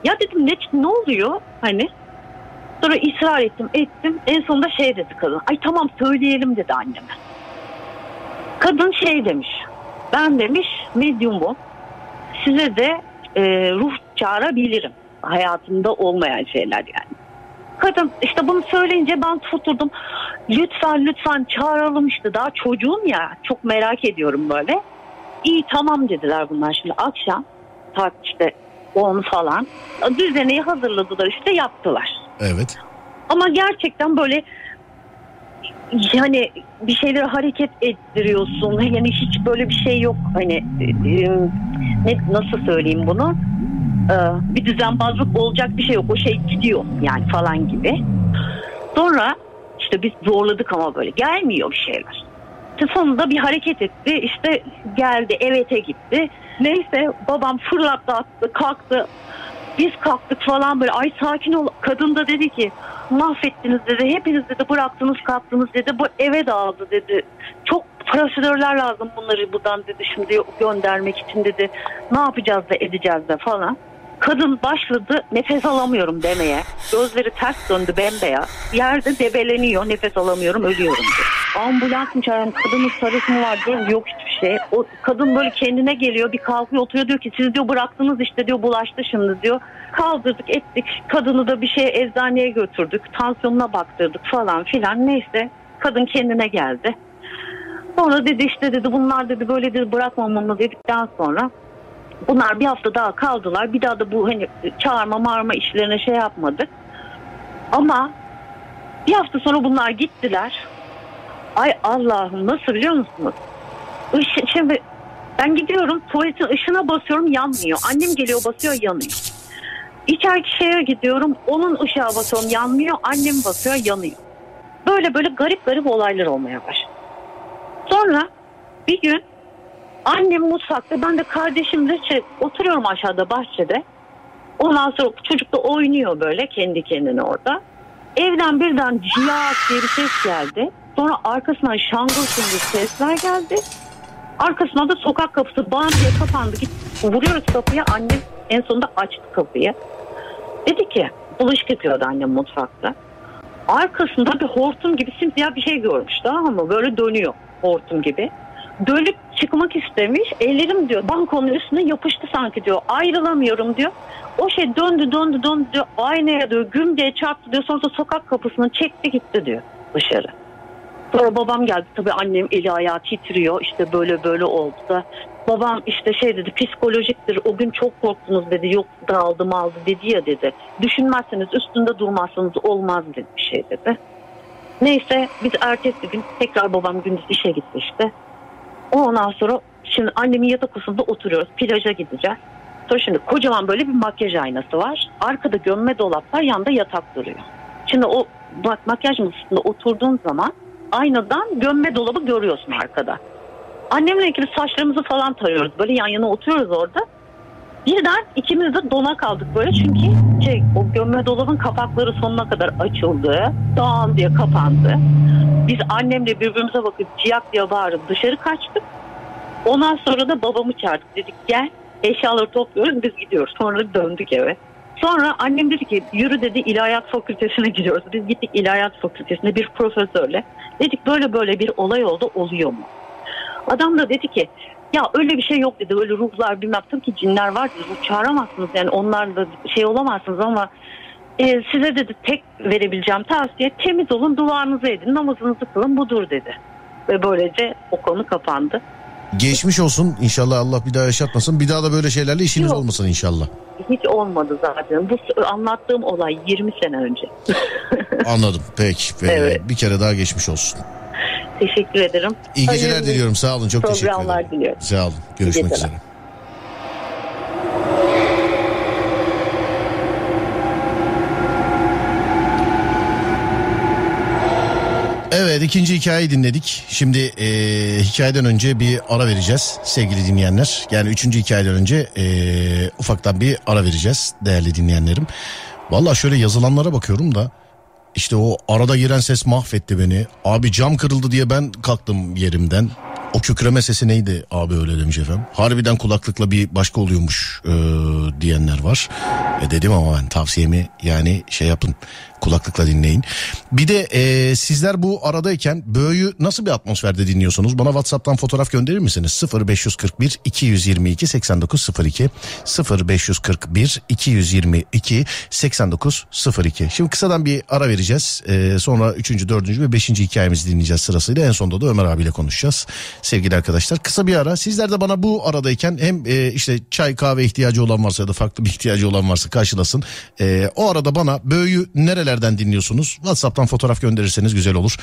Speaker 3: Ya dedim ne, ne oluyor hani? Sonra ısrar ettim ettim. En sonunda şey dedi kadın. Ay tamam söyleyelim dedi anneme. Kadın şey demiş. Ben demiş medyumum. Size de e, ruh çağırabilirim. Hayatımda olmayan şeyler yani. Kadın işte bunu söyleyince ben tuturdum. Lütfen lütfen çağıralım işte daha çocuğum ya. Çok merak ediyorum böyle. İyi tamam dediler bunlar şimdi akşam saat işte 10 falan. Düzeneyi hazırladılar işte yaptılar.
Speaker 1: Evet.
Speaker 3: Ama gerçekten böyle yani bir şeyleri hareket ettiriyorsun. Yani hiç böyle bir şey yok. Hani e, ne nasıl söyleyeyim bunu? Ee, bir düzenbazlık olacak bir şey yok. O şey gidiyor yani falan gibi. Sonra işte biz zorladık ama böyle gelmiyor bir şeyler. İşte sonunda bir hareket etti. İşte geldi evete gitti. Neyse babam fırlattı attı kalktı. Biz kalktık falan böyle ay sakin ol. Kadın da dedi ki mahvettiniz dedi. Hepiniz dedi bıraktınız kalktınız dedi. Bu eve dağıldı dedi. Çok prosedürler lazım bunları buradan dedi şimdi göndermek için dedi. Ne yapacağız da edeceğiz de falan. Kadın başladı nefes alamıyorum demeye. Gözleri ters döndü bembeyaz. Yerde debeleniyor nefes alamıyorum ölüyorum diyor. Ambulans mı çağırın kadının sarısı mı var diyor yok hiçbir şey. O kadın böyle kendine geliyor bir kalkıyor oturuyor diyor ki siz diyor bıraktınız işte diyor bulaştı şimdi diyor. Kaldırdık ettik kadını da bir şeye eczaneye götürdük tansiyonuna baktırdık falan filan neyse kadın kendine geldi. Sonra dedi işte dedi bunlar dedi böyle dedi bırakmamamı dedikten sonra bunlar bir hafta daha kaldılar. Bir daha da bu hani çağırma marma işlerine şey yapmadık. Ama bir hafta sonra bunlar gittiler. Ay Allah'ım nasıl biliyor musunuz? Işı, şimdi ben gidiyorum tuvaletin ışığına basıyorum yanmıyor. Annem geliyor basıyor yanıyor. İçeriki şeye gidiyorum onun ışığa basıyorum yanmıyor. Annem basıyor yanıyor. Böyle böyle garip garip olaylar olmaya başladı. Sonra bir gün annem mutfakta ben de kardeşimle şey, oturuyorum aşağıda bahçede. Ondan sonra çocuk da oynuyor böyle kendi kendine orada. Evden birden cilat diye bir ses geldi. Sonra arkasından şangır şungur sesler geldi. Arkasından da sokak kapısı bam diye kapandı. Git, vuruyoruz kapıya annem en sonunda açtı kapıyı. Dedi ki bulaşık yıkıyordu annem mutfakta. Arkasında bir hortum gibi simsiyah bir şey görmüş tamam mı? Böyle dönüyor hortum gibi. Dönüp çıkmak istemiş. Ellerim diyor bankonun üstüne yapıştı sanki diyor. Ayrılamıyorum diyor. O şey döndü döndü döndü diyor. Aynaya diyor güm diye çarptı diyor. Sonra sokak kapısını çekti gitti diyor dışarı. Sonra babam geldi tabii annem eli ayağı titriyor işte böyle böyle oldu da babam işte şey dedi psikolojiktir o gün çok korktunuz dedi yok dağıldım aldı dedi ya dedi düşünmezseniz üstünde durmazsanız olmaz dedi bir şey dedi. Neyse biz ertesi gün tekrar babam gündüz işe gitti işte. Ondan sonra şimdi annemin yatak odasında oturuyoruz plaja gideceğiz. Sonra şimdi kocaman böyle bir makyaj aynası var. Arkada gömme dolap var yanında yatak duruyor. Şimdi o bak makyaj masasında oturduğun zaman aynadan gömme dolabı görüyorsun arkada. Annemle ikili saçlarımızı falan tarıyoruz. Böyle yan yana oturuyoruz orada. Birden ikimiz de dona kaldık böyle çünkü şey, o gömme dolabın kapakları sonuna kadar açıldı. Dağın diye kapandı. Biz annemle birbirimize bakıp ciyak diye bağırıp dışarı kaçtık. Ondan sonra da babamı çağırdık. Dedik gel eşyaları topluyoruz biz gidiyoruz. Sonra döndük eve. Sonra annem dedi ki yürü dedi ilahiyat fakültesine gidiyoruz. Biz gittik ilahiyat fakültesine bir profesörle. Dedik böyle böyle bir olay oldu oluyor mu? Adam da dedi ki ya öyle bir şey yok dedi. Öyle ruhlar bilmem tabii ki cinler var dedi. Ruh çağıramazsınız yani onlar da şey olamazsınız ama e, size dedi tek verebileceğim tavsiye temiz olun duvarınızı edin namazınızı kılın budur dedi. Ve böylece o konu kapandı.
Speaker 1: Geçmiş olsun inşallah Allah bir daha yaşatmasın. Bir daha da böyle şeylerle işiniz
Speaker 3: Yok.
Speaker 1: olmasın inşallah.
Speaker 3: Hiç olmadı zaten. Bu anlattığım olay 20 sene önce.
Speaker 1: Anladım peki.
Speaker 3: Evet.
Speaker 1: Bir kere daha geçmiş olsun.
Speaker 3: Teşekkür ederim.
Speaker 1: İyi geceler
Speaker 3: Hayırlı
Speaker 1: diliyorum sağ olun çok teşekkür ederim.
Speaker 3: diliyorum.
Speaker 1: Sağ olun görüşmek
Speaker 3: geceler.
Speaker 1: üzere. Evet ikinci hikayeyi dinledik. Şimdi e, hikayeden önce bir ara vereceğiz sevgili dinleyenler. Yani üçüncü hikayeden önce e, ufaktan bir ara vereceğiz değerli dinleyenlerim. Valla şöyle yazılanlara bakıyorum da işte o arada giren ses mahvetti beni. Abi cam kırıldı diye ben kalktım yerimden. O kükreme sesi neydi abi öyle demiş efendim. Harbiden kulaklıkla bir başka oluyormuş e, diyenler var. E dedim ama ben tavsiyemi yani şey yapın kulaklıkla dinleyin. Bir de e, sizler bu aradayken Böğü nasıl bir atmosferde dinliyorsunuz? Bana Whatsapp'tan fotoğraf gönderir misiniz? 0541 222 8902 0541 222 8902 Şimdi kısadan bir ara vereceğiz. E, sonra 3. 4. ve 5. hikayemizi dinleyeceğiz sırasıyla. En sonunda da Ömer abiyle konuşacağız. Sevgili arkadaşlar kısa bir ara. Sizler de bana bu aradayken hem e, işte çay kahve ihtiyacı olan varsa ya da farklı bir ihtiyacı olan varsa karşılasın. E, o arada bana Böğü nerelerden dinliyorsunuz? WhatsApp'tan fotoğraf gönderirseniz güzel olur.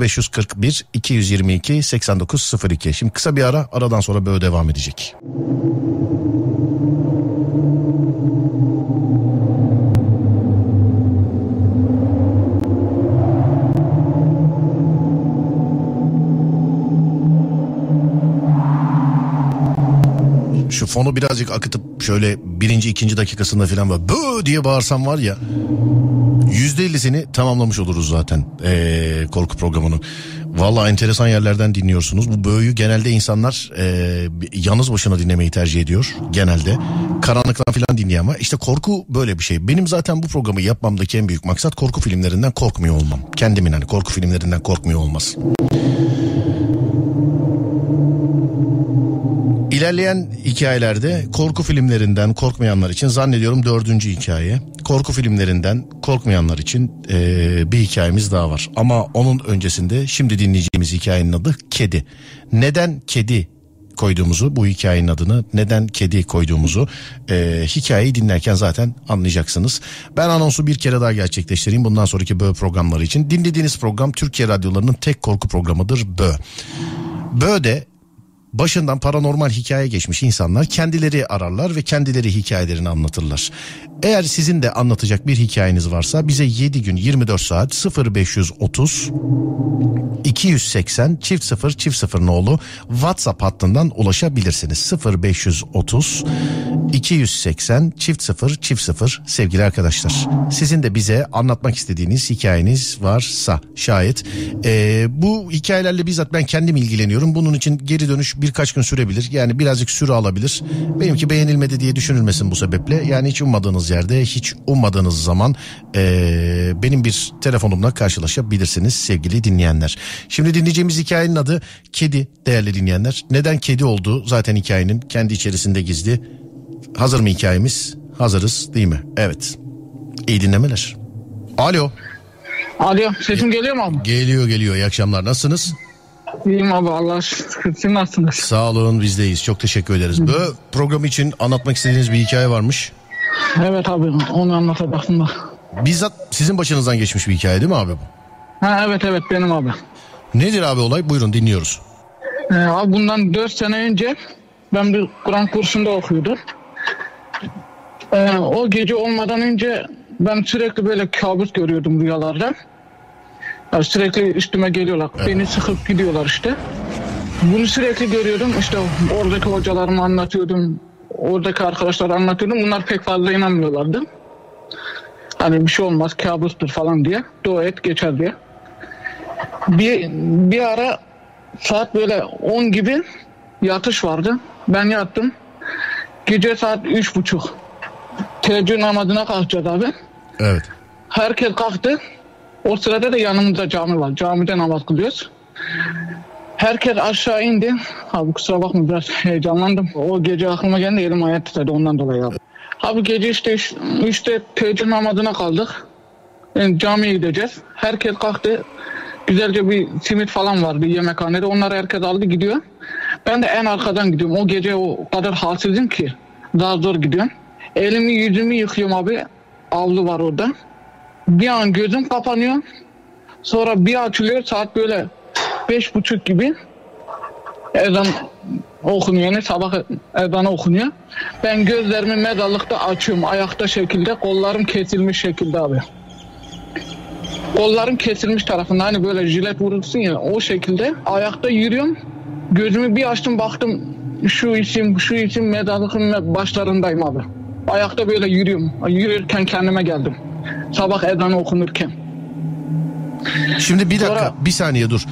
Speaker 1: 0541 222 8902 Şimdi kısa bir ara aradan sonra Böğü devam edecek. Şu fonu birazcık akıtıp şöyle birinci ikinci dakikasında falan böyle bö diye bağırsam var ya yüzde ellisini tamamlamış oluruz zaten ee, korku programının. Valla enteresan yerlerden dinliyorsunuz. Bu böğü genelde insanlar ee, yalnız başına dinlemeyi tercih ediyor genelde. Karanlıktan falan dinliyor ama işte korku böyle bir şey. Benim zaten bu programı yapmamdaki en büyük maksat korku filmlerinden korkmuyor olmam. Kendimin hani korku filmlerinden korkmuyor olması. İlerleyen hikayelerde korku filmlerinden korkmayanlar için zannediyorum dördüncü hikaye. Korku filmlerinden korkmayanlar için eee, bir hikayemiz daha var. Ama onun öncesinde şimdi dinleyeceğimiz hikayenin adı Kedi. Neden kedi koyduğumuzu bu hikayenin adını neden kedi koyduğumuzu eee, hikayeyi dinlerken zaten anlayacaksınız. Ben anonsu bir kere daha gerçekleştireyim bundan sonraki Bö programları için. Dinlediğiniz program Türkiye radyolarının tek korku programıdır Bö. Bö'de başından paranormal hikaye geçmiş insanlar kendileri ararlar ve kendileri hikayelerini anlatırlar. Eğer sizin de anlatacak bir hikayeniz varsa bize 7 gün 24 saat 0530 280 çift 0 çift 0 nolu WhatsApp hattından ulaşabilirsiniz. 0530 280 çift 0 çift 0 sevgili arkadaşlar. Sizin de bize anlatmak istediğiniz hikayeniz varsa şayet Ee, bu hikayelerle bizzat ben kendim ilgileniyorum. Bunun için geri dönüş birkaç gün sürebilir. Yani birazcık süre alabilir. Benimki beğenilmedi diye düşünülmesin bu sebeple. Yani hiç ummadığınız yerde hiç ummadığınız zaman ee, benim bir telefonumla karşılaşabilirsiniz sevgili dinleyenler. Şimdi dinleyeceğimiz hikayenin adı Kedi değerli dinleyenler. Neden kedi olduğu zaten hikayenin kendi içerisinde gizli. Hazır mı hikayemiz? Hazırız değil mi? Evet. İyi dinlemeler. Alo.
Speaker 4: Alo sesim geliyor mu abi?
Speaker 1: Geliyor geliyor. İyi akşamlar. Nasılsınız?
Speaker 4: İyiyim abi Allah şükür. Siz nasılsınız?
Speaker 1: Sağ olun bizdeyiz. Çok teşekkür ederiz. Bu programı için anlatmak istediğiniz bir hikaye varmış.
Speaker 4: Evet abi onu anlatacaktım da.
Speaker 1: Bizzat sizin başınızdan geçmiş bir hikaye değil mi abi bu?
Speaker 4: Ha evet evet benim abi.
Speaker 1: Nedir abi olay? Buyurun dinliyoruz.
Speaker 4: Ee, abi bundan 4 sene önce ben bir Kur'an kursunda okuyordum. Ee, o gece olmadan önce ben sürekli böyle kabus görüyordum rüyalarda. Yani sürekli üstüme geliyorlar. Beni sıkıp gidiyorlar işte. Bunu sürekli görüyordum. İşte oradaki hocalarıma anlatıyordum. Oradaki arkadaşlara anlatıyordum. Bunlar pek fazla inanmıyorlardı. Hani bir şey olmaz kabustur falan diye. Dua et geçer diye. Bir, bir ara saat böyle 10 gibi yatış vardı. Ben yattım. Gece saat üç buçuk. teheccüd namazına kalkacağız abi.
Speaker 1: Evet.
Speaker 4: Herkes kalktı. O sırada da yanımızda cami var. Camide namaz kılıyoruz. Herkes aşağı indi. Abi kusura bakma biraz heyecanlandım. O gece aklıma geldi elim ayağım titredi ondan dolayı abi. Abi gece işte üçte teheccüd namazına kaldık. Yani camiye gideceğiz. Herkes kalktı. Güzelce bir simit falan vardı yemekhanede. Onları herkes aldı gidiyor. Ben de en arkadan gidiyorum. O gece o kadar halsizim ki. Daha zor gidiyorum. Elimi yüzümü yıkıyorum abi. Avlu var orada. Bir an gözüm kapanıyor. Sonra bir açılıyor saat böyle beş buçuk gibi. Ezan okunuyor yani sabah ezanı okunuyor. Ben gözlerimi mezarlıkta açıyorum ayakta şekilde kollarım kesilmiş şekilde abi. Kollarım kesilmiş tarafında hani böyle jilet vurursun ya o şekilde ayakta yürüyorum. Gözümü bir açtım baktım şu isim şu isim mezarlığın başlarındayım abi. Ayakta böyle yürüyorum. Yürürken kendime geldim. Sabah ezanı okunurken.
Speaker 1: Şimdi bir dakika
Speaker 4: Sonra-
Speaker 1: bir saniye dur.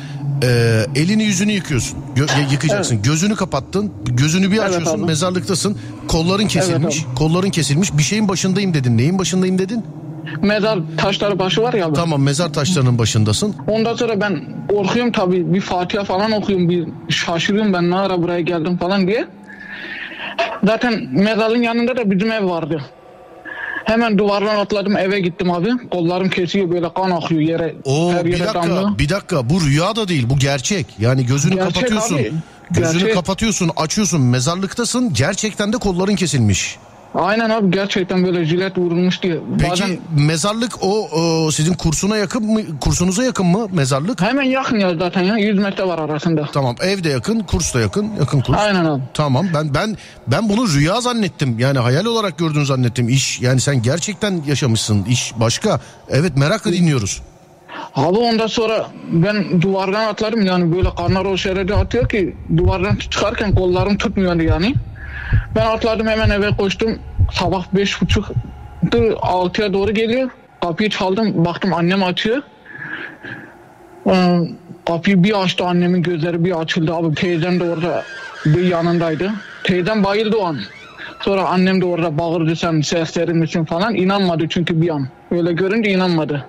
Speaker 1: Ee, elini yüzünü yıkıyorsun. Gö- yıkayacaksın. Gözünü kapattın. Gözünü bir
Speaker 4: Evet
Speaker 1: açıyorsun.
Speaker 4: abi.
Speaker 1: mezarlıktasın. Kolların kesilmiş.
Speaker 4: abi.
Speaker 1: kolların kesilmiş. Bir şeyin başındayım dedin. Neyin başındayım dedin?
Speaker 4: Mezar taşları başı var ya abi.
Speaker 1: Tamam mezar taşlarının başındasın.
Speaker 4: Ondan sonra ben korkuyorum tabii bir Fatiha falan okuyorum bir şaşırıyorum ben ne ara buraya geldim falan diye. Zaten mezarın yanında da bizim ev vardı. Hemen duvardan atladım eve gittim abi. Kollarım kesiyor böyle kan akıyor yere.
Speaker 1: Oo
Speaker 4: her
Speaker 1: bir
Speaker 4: yere
Speaker 1: dakika
Speaker 4: damlıyor.
Speaker 1: bir dakika bu rüya da değil bu gerçek. Yani gözünü
Speaker 4: Gerçek
Speaker 1: kapatıyorsun.
Speaker 4: abi,
Speaker 1: Gözünü
Speaker 4: gerçek.
Speaker 1: kapatıyorsun açıyorsun mezarlıktasın gerçekten de kolların kesilmiş.
Speaker 4: Aynen abi gerçekten böyle jilet vurulmuş diye.
Speaker 1: Peki
Speaker 4: Bazen
Speaker 1: mezarlık o, o sizin kursuna yakın mı kursunuza yakın mı mezarlık?
Speaker 4: hemen yakın ya zaten ya 100 metre var arasında.
Speaker 1: Tamam evde yakın kurs da yakın yakın kurs.
Speaker 4: Aynen abi.
Speaker 1: Tamam ben ben ben bunu rüya zannettim. Yani hayal olarak gördüğünü zannettim. İş yani sen gerçekten yaşamışsın. İş başka. Evet merakla dinliyoruz.
Speaker 4: Abi ondan sonra ben duvardan atladım yani böyle kanlar o şerede atıyor ki duvardan çıkarken kollarım tutmuyordu yani. Ben atladım hemen eve koştum. Sabah beş buçuktu altıya doğru geliyor. Kapıyı çaldım baktım annem açıyor. Ee, kapıyı bir açtı annemin gözleri bir açıldı abi teyzem de orada bir yanındaydı. Teyzem bayıldı o an. Sonra annem de orada bağırdı sen seslerir misin falan inanmadı çünkü bir an. Öyle görünce inanmadı.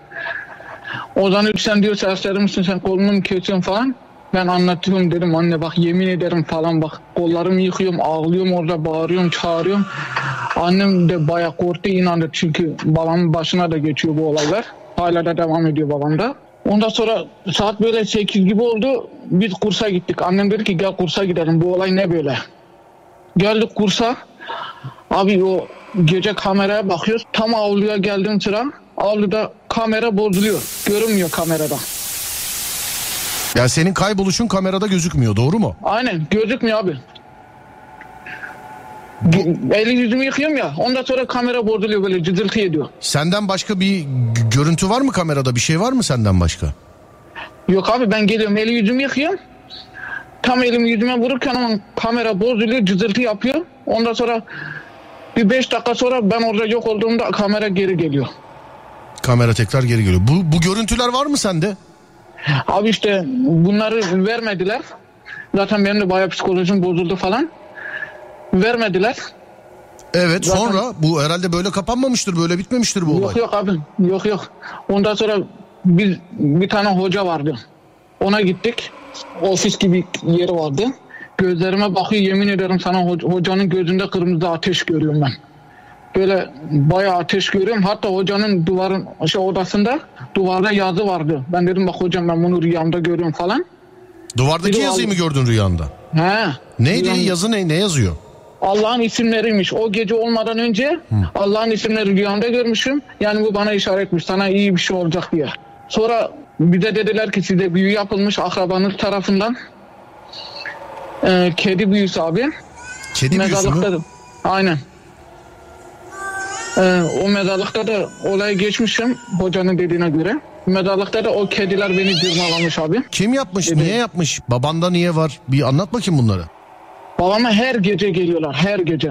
Speaker 4: Ozan Ülk sen diyor serseri misin sen kolunu mu kesiyorsun falan. Ben anlatıyorum dedim anne bak yemin ederim falan bak kollarımı yıkıyorum ağlıyorum orada bağırıyorum çağırıyorum. Annem de baya korktu inandı çünkü babamın başına da geçiyor bu olaylar. Hala da devam ediyor babamda. Ondan sonra saat böyle 8 gibi oldu. Biz kursa gittik. Annem dedi ki gel kursa gidelim bu olay ne böyle. Geldik kursa. Abi o gece kameraya bakıyoruz. Tam avluya geldim sıra. Avluda kamera bozuluyor. Görünmüyor kamerada.
Speaker 1: Yani senin kayboluşun kamerada gözükmüyor doğru mu?
Speaker 4: Aynen gözükmüyor abi. Ge- Eli yüzümü yıkıyorum ya. Ondan sonra kamera bozuluyor böyle cızırtı ediyor.
Speaker 1: Senden başka bir görüntü var mı kamerada? Bir şey var mı senden başka?
Speaker 4: Yok abi ben geliyorum eli yüzümü yıkıyorum. Tam elimi yüzüme vururken ama kamera bozuluyor cızırtı yapıyor. Ondan sonra bir 5 dakika sonra ben orada yok olduğumda kamera geri geliyor.
Speaker 1: Kamera tekrar geri geliyor. Bu, bu görüntüler var mı sende?
Speaker 4: Abi işte bunları vermediler. Zaten benim de bayağı psikolojim bozuldu falan. Vermediler.
Speaker 1: Evet
Speaker 4: Zaten-
Speaker 1: sonra bu herhalde böyle kapanmamıştır böyle bitmemiştir bu olay.
Speaker 4: Yok yok abi. Yok yok. Ondan sonra bir, bir tane hoca vardı. Ona gittik. Ofis gibi yeri vardı. Gözlerime bakıyor yemin ederim sana ho- hocanın gözünde kırmızı ateş görüyorum ben. Böyle bayağı ateş görüyorum. Hatta hocanın duvarın şey odasında duvarda yazı vardı. Ben dedim bak hocam ben bunu rüyamda görüyorum falan.
Speaker 1: Duvardaki
Speaker 4: Biri
Speaker 1: yazıyı
Speaker 4: aldı.
Speaker 1: mı gördün rüyanda?
Speaker 4: He.
Speaker 1: Neydi
Speaker 4: Rüyam-
Speaker 1: yazı ne, ne yazıyor?
Speaker 4: Allah'ın isimleriymiş. O gece olmadan önce Allah'ın isimleri rüyamda görmüşüm. Yani bu bana işaretmiş. Sana iyi bir şey olacak diye. Sonra bize dediler ki size büyü yapılmış akrabanız tarafından. Ee, kedi büyüsü abi.
Speaker 1: Kedi büyüsü mü?
Speaker 4: Aynen. Ee, o mezarlıkta da olay geçmişim hocanın dediğine göre. Mezarlıkta da o kediler beni cırmalamış abi.
Speaker 1: Kim yapmış?
Speaker 4: Kedi.
Speaker 1: Niye yapmış? Babanda niye var? Bir anlat bakayım bunları.
Speaker 4: Babama her gece geliyorlar her gece.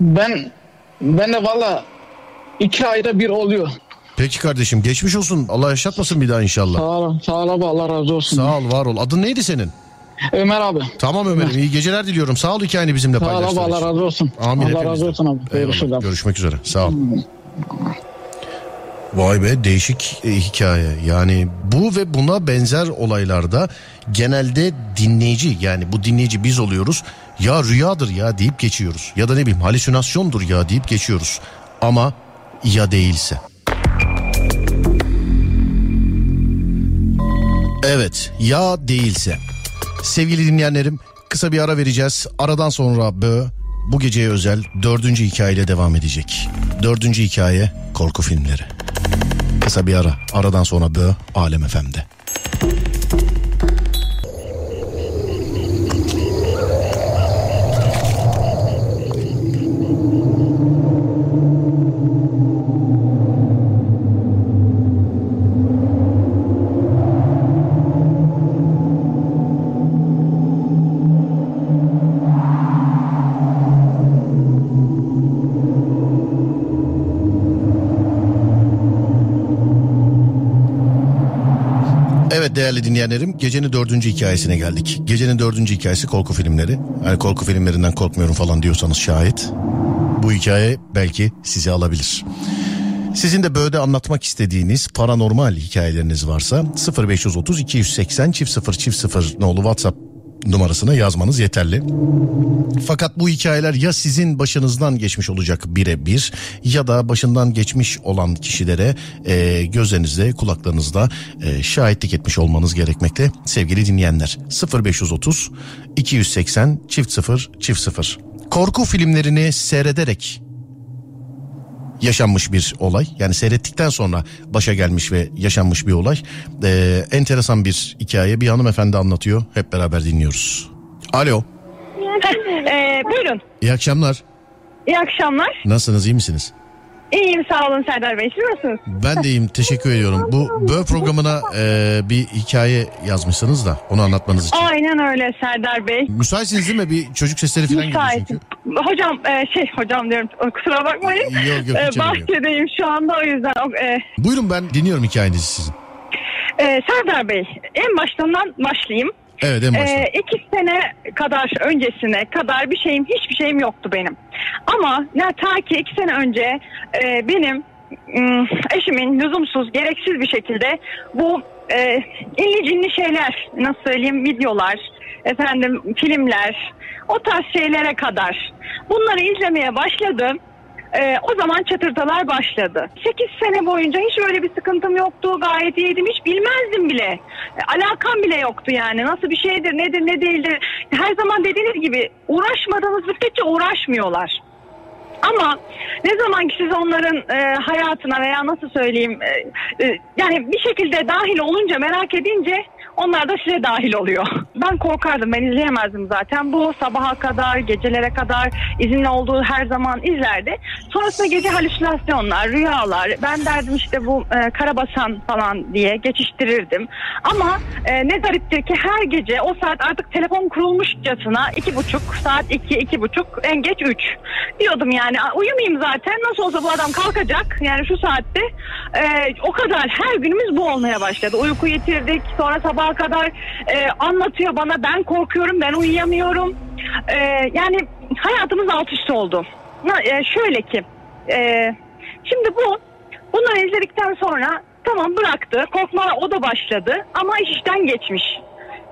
Speaker 4: Ben ben de valla iki ayda bir oluyor.
Speaker 1: Peki kardeşim geçmiş olsun. Allah yaşatmasın bir daha inşallah.
Speaker 4: Sağ ol, sağ ol abi Allah razı olsun.
Speaker 1: Sağ ol var ol. Adın neydi senin?
Speaker 4: Ömer abi.
Speaker 1: Tamam Ömer'im iyi geceler diliyorum. Sağ ol hikayeni bizimle paylaştığın
Speaker 4: Allah
Speaker 1: için.
Speaker 4: razı olsun.
Speaker 1: Amin
Speaker 4: Allah razı olsun abi.
Speaker 1: Eyvallah. Görüşmek üzere. Sağ ol. Vay be değişik e, hikaye. Yani bu ve buna benzer olaylarda genelde dinleyici yani bu dinleyici biz oluyoruz. Ya rüyadır ya deyip geçiyoruz. Ya da ne bileyim halüsinasyondur ya deyip geçiyoruz. Ama ya değilse. Evet ya değilse. Sevgili dinleyenlerim kısa bir ara vereceğiz. Aradan sonra Bö bu geceye özel dördüncü hikayeyle devam edecek. Dördüncü hikaye korku filmleri. Kısa bir ara. Aradan sonra Bö Alem FM'de. Değerli dinleyenlerim gecenin dördüncü hikayesine geldik. Gecenin dördüncü hikayesi korku filmleri. Yani korku filmlerinden korkmuyorum falan diyorsanız şayet. Bu hikaye belki sizi alabilir. Sizin de böyle anlatmak istediğiniz paranormal hikayeleriniz varsa 0530 280 çift 0 çift 0 nolu WhatsApp numarasına yazmanız yeterli. Fakat bu hikayeler ya sizin başınızdan geçmiş olacak birebir ya da başından geçmiş olan kişilere e, gözlerinizde kulaklarınızda e, şahitlik etmiş olmanız gerekmekte sevgili dinleyenler. 0530 280 çift 0 çift 0 Korku filmlerini seyrederek yaşanmış bir olay. Yani seyrettikten sonra başa gelmiş ve yaşanmış bir olay. Ee, enteresan bir hikaye bir hanımefendi anlatıyor. Hep beraber dinliyoruz. Alo.
Speaker 5: Ee, buyurun.
Speaker 1: İyi akşamlar.
Speaker 5: İyi akşamlar.
Speaker 1: Nasılsınız iyi misiniz?
Speaker 5: İyiyim sağ olun Serdar Bey. Siz nasılsınız?
Speaker 1: Ben de iyiyim teşekkür ediyorum. Bu Böl programına e, bir hikaye yazmışsınız da onu anlatmanız için.
Speaker 5: Aynen öyle Serdar Bey.
Speaker 1: Müsaitsiniz değil mi? Bir çocuk sesleri falan geliyor çünkü.
Speaker 5: Müsaitim. Hocam e, şey hocam diyorum kusura bakmayın.
Speaker 1: Yok, yok, hiç
Speaker 5: E,
Speaker 1: önemli yok.
Speaker 5: bahçedeyim şu anda o yüzden. o- E,
Speaker 1: Buyurun ben dinliyorum hikayenizi sizin.
Speaker 5: e, Serdar Bey en baştan başlayayım.
Speaker 1: Evet en başta.
Speaker 5: E, iki sene kadar öncesine kadar bir şeyim hiçbir şeyim yoktu benim. Ama ne ta ki iki sene önce e, benim eşimin lüzumsuz gereksiz bir şekilde bu e, illi cinli şeyler nasıl söyleyeyim videolar efendim filmler o tarz şeylere kadar bunları izlemeye başladım. Ee, o zaman çatırtalar başladı. 8 sene boyunca hiç öyle bir sıkıntım yoktu. Gayet iyiydim. Hiç bilmezdim bile. E, alakam bile yoktu yani. Nasıl bir şeydir, nedir, ne değildir. Her zaman dediğiniz gibi uğraşmadığınız müddetçe uğraşmıyorlar. Ama ne zaman ki siz onların e, hayatına veya nasıl söyleyeyim e, e, yani bir şekilde dahil olunca merak edince onlar da size dahil oluyor. Ben korkardım ben izleyemezdim zaten. Bu sabaha kadar gecelere kadar izinli olduğu her zaman izlerdi. Sonrasında gece halüsinasyonlar, rüyalar. Ben derdim işte bu e, karabasan falan diye geçiştirirdim. Ama e, ne gariptir ki her gece o saat artık telefon kurulmuşçasına iki buçuk saat iki iki buçuk en geç üç diyordum yani "Aa, uyumayayım zaten nasıl olsa bu adam kalkacak yani şu saatte E, o kadar her günümüz bu olmaya başladı uyku yitirdik sonra sabaha kadar e, anlatıyor bana. Ben korkuyorum ben uyuyamıyorum. E, yani hayatımız alt üst oldu. Na- e, şöyle ki e, şimdi bu bunları izledikten sonra tamam bıraktı korkma o da başladı ama iş işten geçmiş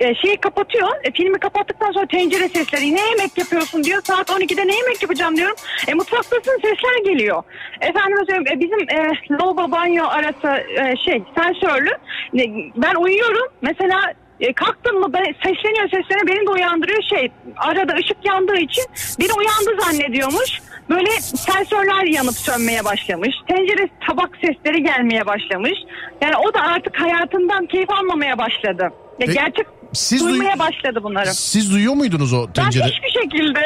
Speaker 5: e, şeyi kapatıyor. E, filmi kapattıktan sonra tencere sesleri. Ne yemek yapıyorsun diyor. Saat 12'de ne yemek yapacağım diyorum. E, mutfaktasın sesler geliyor. Efendim söyleyeyim e, bizim e, lavabo banyo arası e, şey sensörlü. E, ben uyuyorum. Mesela e, kalktım mı ben, sesleniyor sesleniyor beni de uyandırıyor şey arada ışık yandığı için beni uyandı zannediyormuş böyle sensörler yanıp sönmeye başlamış tencere tabak sesleri gelmeye başlamış yani o da artık hayatından keyif almamaya başladı ya
Speaker 1: Peki,
Speaker 5: gerçek
Speaker 1: siz duy-
Speaker 5: duymaya başladı bunları
Speaker 1: Siz duyuyor muydunuz o
Speaker 5: ben
Speaker 1: tencere?
Speaker 5: hiçbir şekilde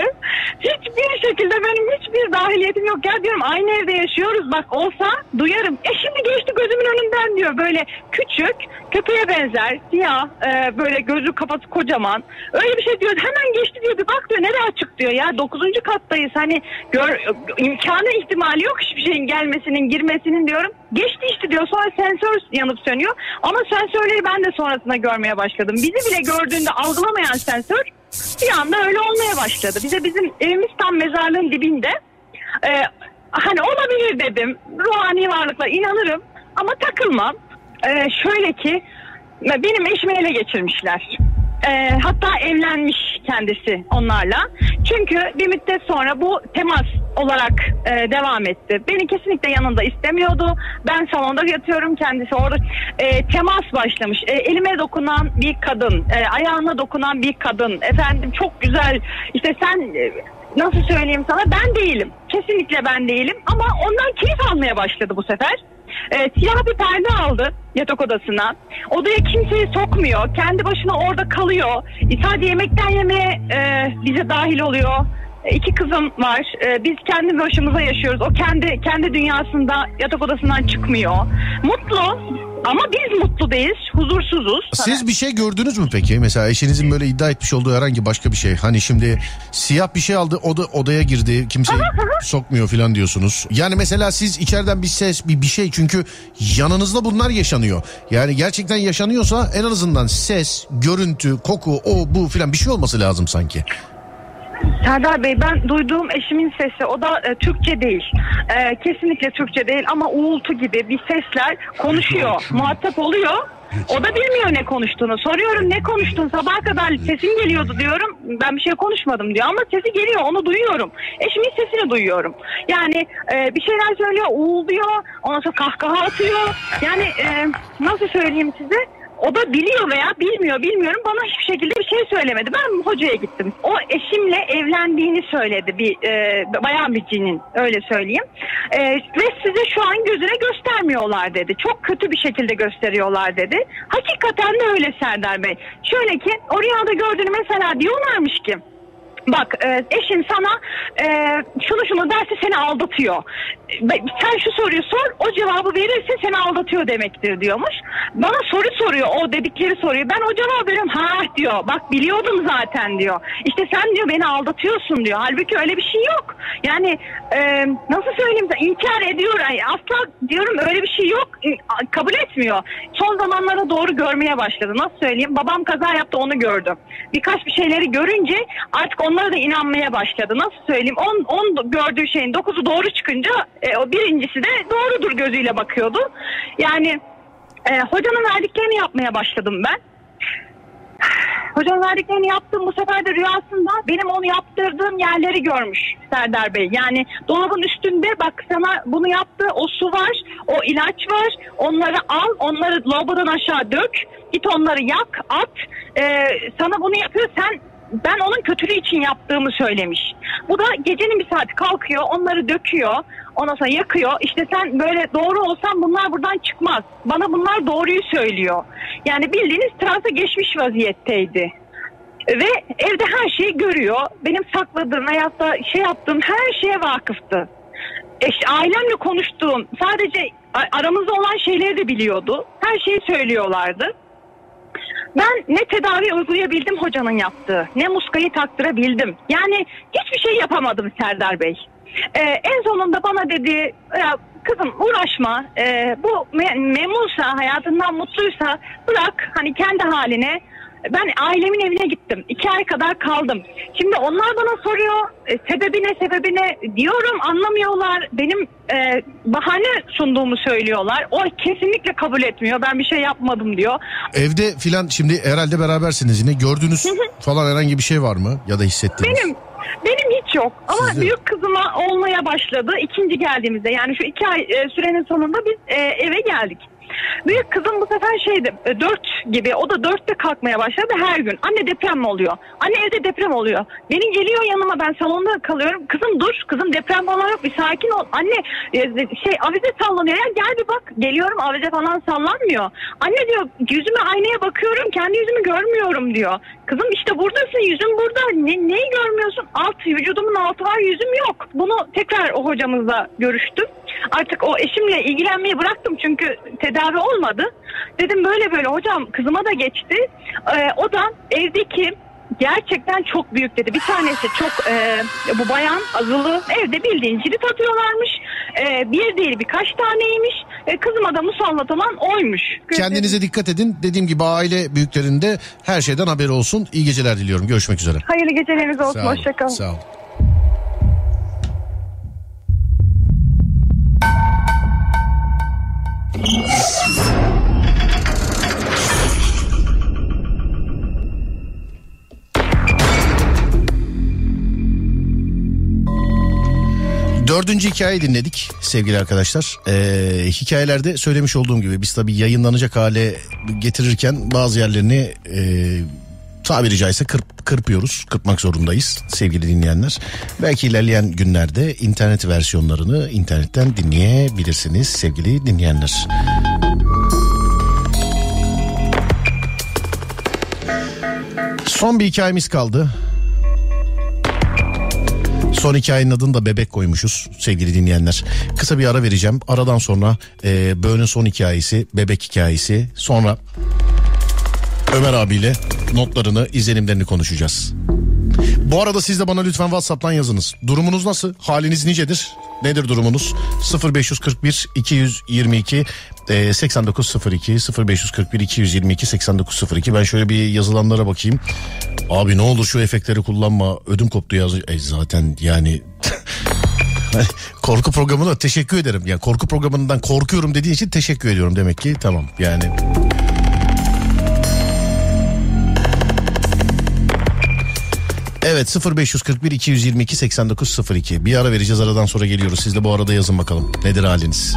Speaker 5: hiçbir şekilde benim hiçbir dahiliyetim yok. Gel diyorum aynı evde yaşıyoruz bak olsa duyarım. E şimdi geçti gözümün önünden diyor böyle küçük köpeğe benzer siyah e, böyle gözü kafası kocaman. Öyle bir şey diyor hemen geçti diyor bir bak diyor nereye açık diyor ya. Dokuzuncu kattayız hani gör, imkanı ihtimali yok hiçbir şeyin gelmesinin girmesinin diyorum. Geçti işte diyor sonra sensör yanıp sönüyor. Ama sensörleri ben de sonrasında görmeye başladım. Bizi bile gördüğünde algılamayan sensör bir anda öyle olmaya başladı. Bize bizim evimiz tam mezarlığın dibinde. Ee, hani olabilir dedim. Ruhani varlıkla inanırım ama takılmam. Ee, şöyle ki benim eşimi ele geçirmişler. Ee, hatta evlenmiş kendisi onlarla. Çünkü bir müddet sonra bu temas olarak e, devam etti. Beni kesinlikle yanında istemiyordu. Ben salonda yatıyorum kendisi orada e, temas başlamış. E, elime dokunan bir kadın, e, ayağına dokunan bir kadın. Efendim çok güzel. İşte sen e, nasıl söyleyeyim sana ben değilim. Kesinlikle ben değilim ama ondan keyif almaya başladı bu sefer. E, siyah bir perde aldı yatak odasına. Odaya kimseyi sokmuyor. Kendi başına orada kalıyor. E, sadece yemekten yemeğe e, bize dahil oluyor. İki kızım var. E, biz kendi başımıza yaşıyoruz. O kendi kendi dünyasında yatak odasından çıkmıyor. Mutlu ama biz mutlu değiliz. Huzursuzuz.
Speaker 1: Siz bir şey gördünüz mü peki? Mesela eşinizin böyle iddia etmiş olduğu herhangi başka bir şey. Hani şimdi siyah bir şey aldı oda, odaya girdi. Kimse sokmuyor falan diyorsunuz. Yani mesela siz içeriden bir ses bir bir şey çünkü yanınızda bunlar yaşanıyor. Yani gerçekten yaşanıyorsa en azından ses, görüntü, koku, o bu falan bir şey olması lazım sanki.
Speaker 5: Serdar Bey ben duyduğum eşimin sesi o da e, Türkçe değil. E, kesinlikle Türkçe değil ama uğultu gibi bir sesler konuşuyor. muhatap oluyor. O da bilmiyor ne konuştuğunu. Soruyorum ne konuştun sabaha kadar sesin geliyordu diyorum. Ben bir şey konuşmadım diyor ama sesi geliyor onu duyuyorum. Eşimin sesini duyuyorum. Yani e, bir şeyler söylüyor uğulduyor ondan sonra kahkaha atıyor. Yani e, nasıl söyleyeyim size o da biliyor veya bilmiyor bilmiyorum bana hiçbir şekilde bir şey söylemedi. Ben hocaya gittim. O eşimle evlendiğini söyledi bir e, bayan bir cinin öyle söyleyeyim. E, ve size şu an gözüne göstermiyorlar dedi. Çok kötü bir şekilde gösteriyorlar dedi. Hakikaten de öyle Serdar Bey. Şöyle ki o rüyada gördüğünü mesela diyorlarmış ki Bak e, eşin sana e, şunu şunu derse seni aldatıyor. Sen şu soruyu sor o cevabı verirse seni aldatıyor demektir diyormuş. Bana soru soruyor o dedikleri soruyu. Ben o cevabı veriyorum ha diyor. Bak biliyordum zaten diyor. İşte sen diyor beni aldatıyorsun diyor. Halbuki öyle bir şey yok. Yani e, nasıl söyleyeyim inkar ediyor. Asla diyorum öyle bir şey yok. Kabul etmiyor. Son zamanlara doğru görmeye başladı. Nasıl söyleyeyim? Babam kaza yaptı onu gördü. Birkaç bir şeyleri görünce artık onlara da inanmaya başladı. Nasıl söyleyeyim? On, on gördüğü şeyin dokuzu doğru çıkınca e, o birincisi de doğrudur gözüyle bakıyordu. Yani e, hocanın verdiklerini yapmaya başladım ben. Hocanın verdiklerini yaptım bu sefer de rüyasında benim onu yaptırdığım yerleri görmüş Serdar Bey. Yani dolabın üstünde bak sana bunu yaptı o su var o ilaç var onları al onları lavabodan aşağı dök git onları yak at ee, sana bunu yapıyor sen ben onun kötülüğü için yaptığımı söylemiş. Bu da gecenin bir saati kalkıyor onları döküyor ondan sonra yakıyor. İşte sen böyle doğru olsan bunlar buradan çıkmaz. Bana bunlar doğruyu söylüyor. Yani bildiğiniz transa geçmiş vaziyetteydi. Ve evde her şeyi görüyor. Benim sakladığım hayatta şey yaptığım her şeye vakıftı. İşte ailemle konuştuğum sadece aramızda olan şeyleri de biliyordu. Her şeyi söylüyorlardı. Ben ne tedavi uygulayabildim hocanın yaptığı, ne muskayı taktırabildim. Yani hiçbir şey yapamadım Serdar Bey. Ee, en sonunda bana dedi, ya kızım uğraşma, ee, bu me- memnunsa, hayatından mutluysa bırak hani kendi haline ben ailemin evine gittim. İki ay kadar kaldım. Şimdi onlar bana soruyor e, sebebi ne sebebi ne diyorum anlamıyorlar. Benim e, bahane sunduğumu söylüyorlar. O kesinlikle kabul etmiyor. Ben bir şey yapmadım diyor.
Speaker 1: Evde filan şimdi herhalde berabersiniz yine. Gördüğünüz falan herhangi bir şey var mı ya da hissettiniz?
Speaker 5: Benim benim hiç yok ama
Speaker 1: Sizde?
Speaker 5: büyük kızıma olmaya başladı ikinci geldiğimizde yani şu iki ay e, sürenin sonunda biz e, eve geldik. Büyük kızım bu sefer şeydi e, dört gibi o da dörtte kalkmaya başladı her gün. Anne deprem mi oluyor? Anne evde deprem oluyor. Beni geliyor yanıma ben salonda kalıyorum. Kızım dur kızım deprem falan yok bir sakin ol. Anne e, şey avize sallanıyor ya gel bir bak. Geliyorum avize falan sallanmıyor. Anne diyor yüzüme aynaya bakıyorum kendi yüzümü görmüyorum diyor. Kızım işte buradasın yüzün burada. Ne, neyi görmüyorsun? Alt vücudumun altı var yüzüm yok. Bunu tekrar o hocamızla görüştüm. Artık o eşimle ilgilenmeyi bıraktım çünkü tedavi olmadı. Dedim böyle böyle hocam kızıma da geçti. Ee, o da evdeki gerçekten çok büyük dedi. Bir tanesi çok e, bu bayan azılı evde bildiğin cirit atıyorlarmış. E, bir değil birkaç taneymiş. E, kızıma da musallat olan oymuş.
Speaker 1: Kendinize dikkat edin. Dediğim gibi aile büyüklerinde her şeyden haberi olsun. İyi geceler diliyorum. Görüşmek üzere.
Speaker 5: Hayırlı geceleriniz olsun. Hoşçakalın.
Speaker 1: Sağ olun. Dördüncü hikayeyi dinledik sevgili arkadaşlar. Ee, hikayelerde söylemiş olduğum gibi biz tabii yayınlanacak hale getirirken bazı yerlerini e, tabiri caizse kırp, kırpıyoruz. Kırpmak zorundayız sevgili dinleyenler. Belki ilerleyen günlerde internet versiyonlarını internetten dinleyebilirsiniz sevgili dinleyenler. Son bir hikayemiz kaldı. Son hikayenin adını da bebek koymuşuz sevgili dinleyenler. Kısa bir ara vereceğim. Aradan sonra e, Böğün'ün son hikayesi, bebek hikayesi. Sonra Ömer abiyle notlarını, izlenimlerini konuşacağız. Bu arada siz de bana lütfen WhatsApp'tan yazınız. Durumunuz nasıl? Haliniz nicedir? Nedir durumunuz? 0541 222 e, 8902 0541 222 8902 ben şöyle bir yazılanlara bakayım. Abi ne olur şu efektleri kullanma. Ödüm koptu yaz. E, zaten yani korku programına teşekkür ederim. Yani korku programından korkuyorum dediği için teşekkür ediyorum demek ki. Tamam yani Evet 0541 222 8902 bir ara vereceğiz aradan sonra geliyoruz. Siz de bu arada yazın bakalım. Nedir haliniz?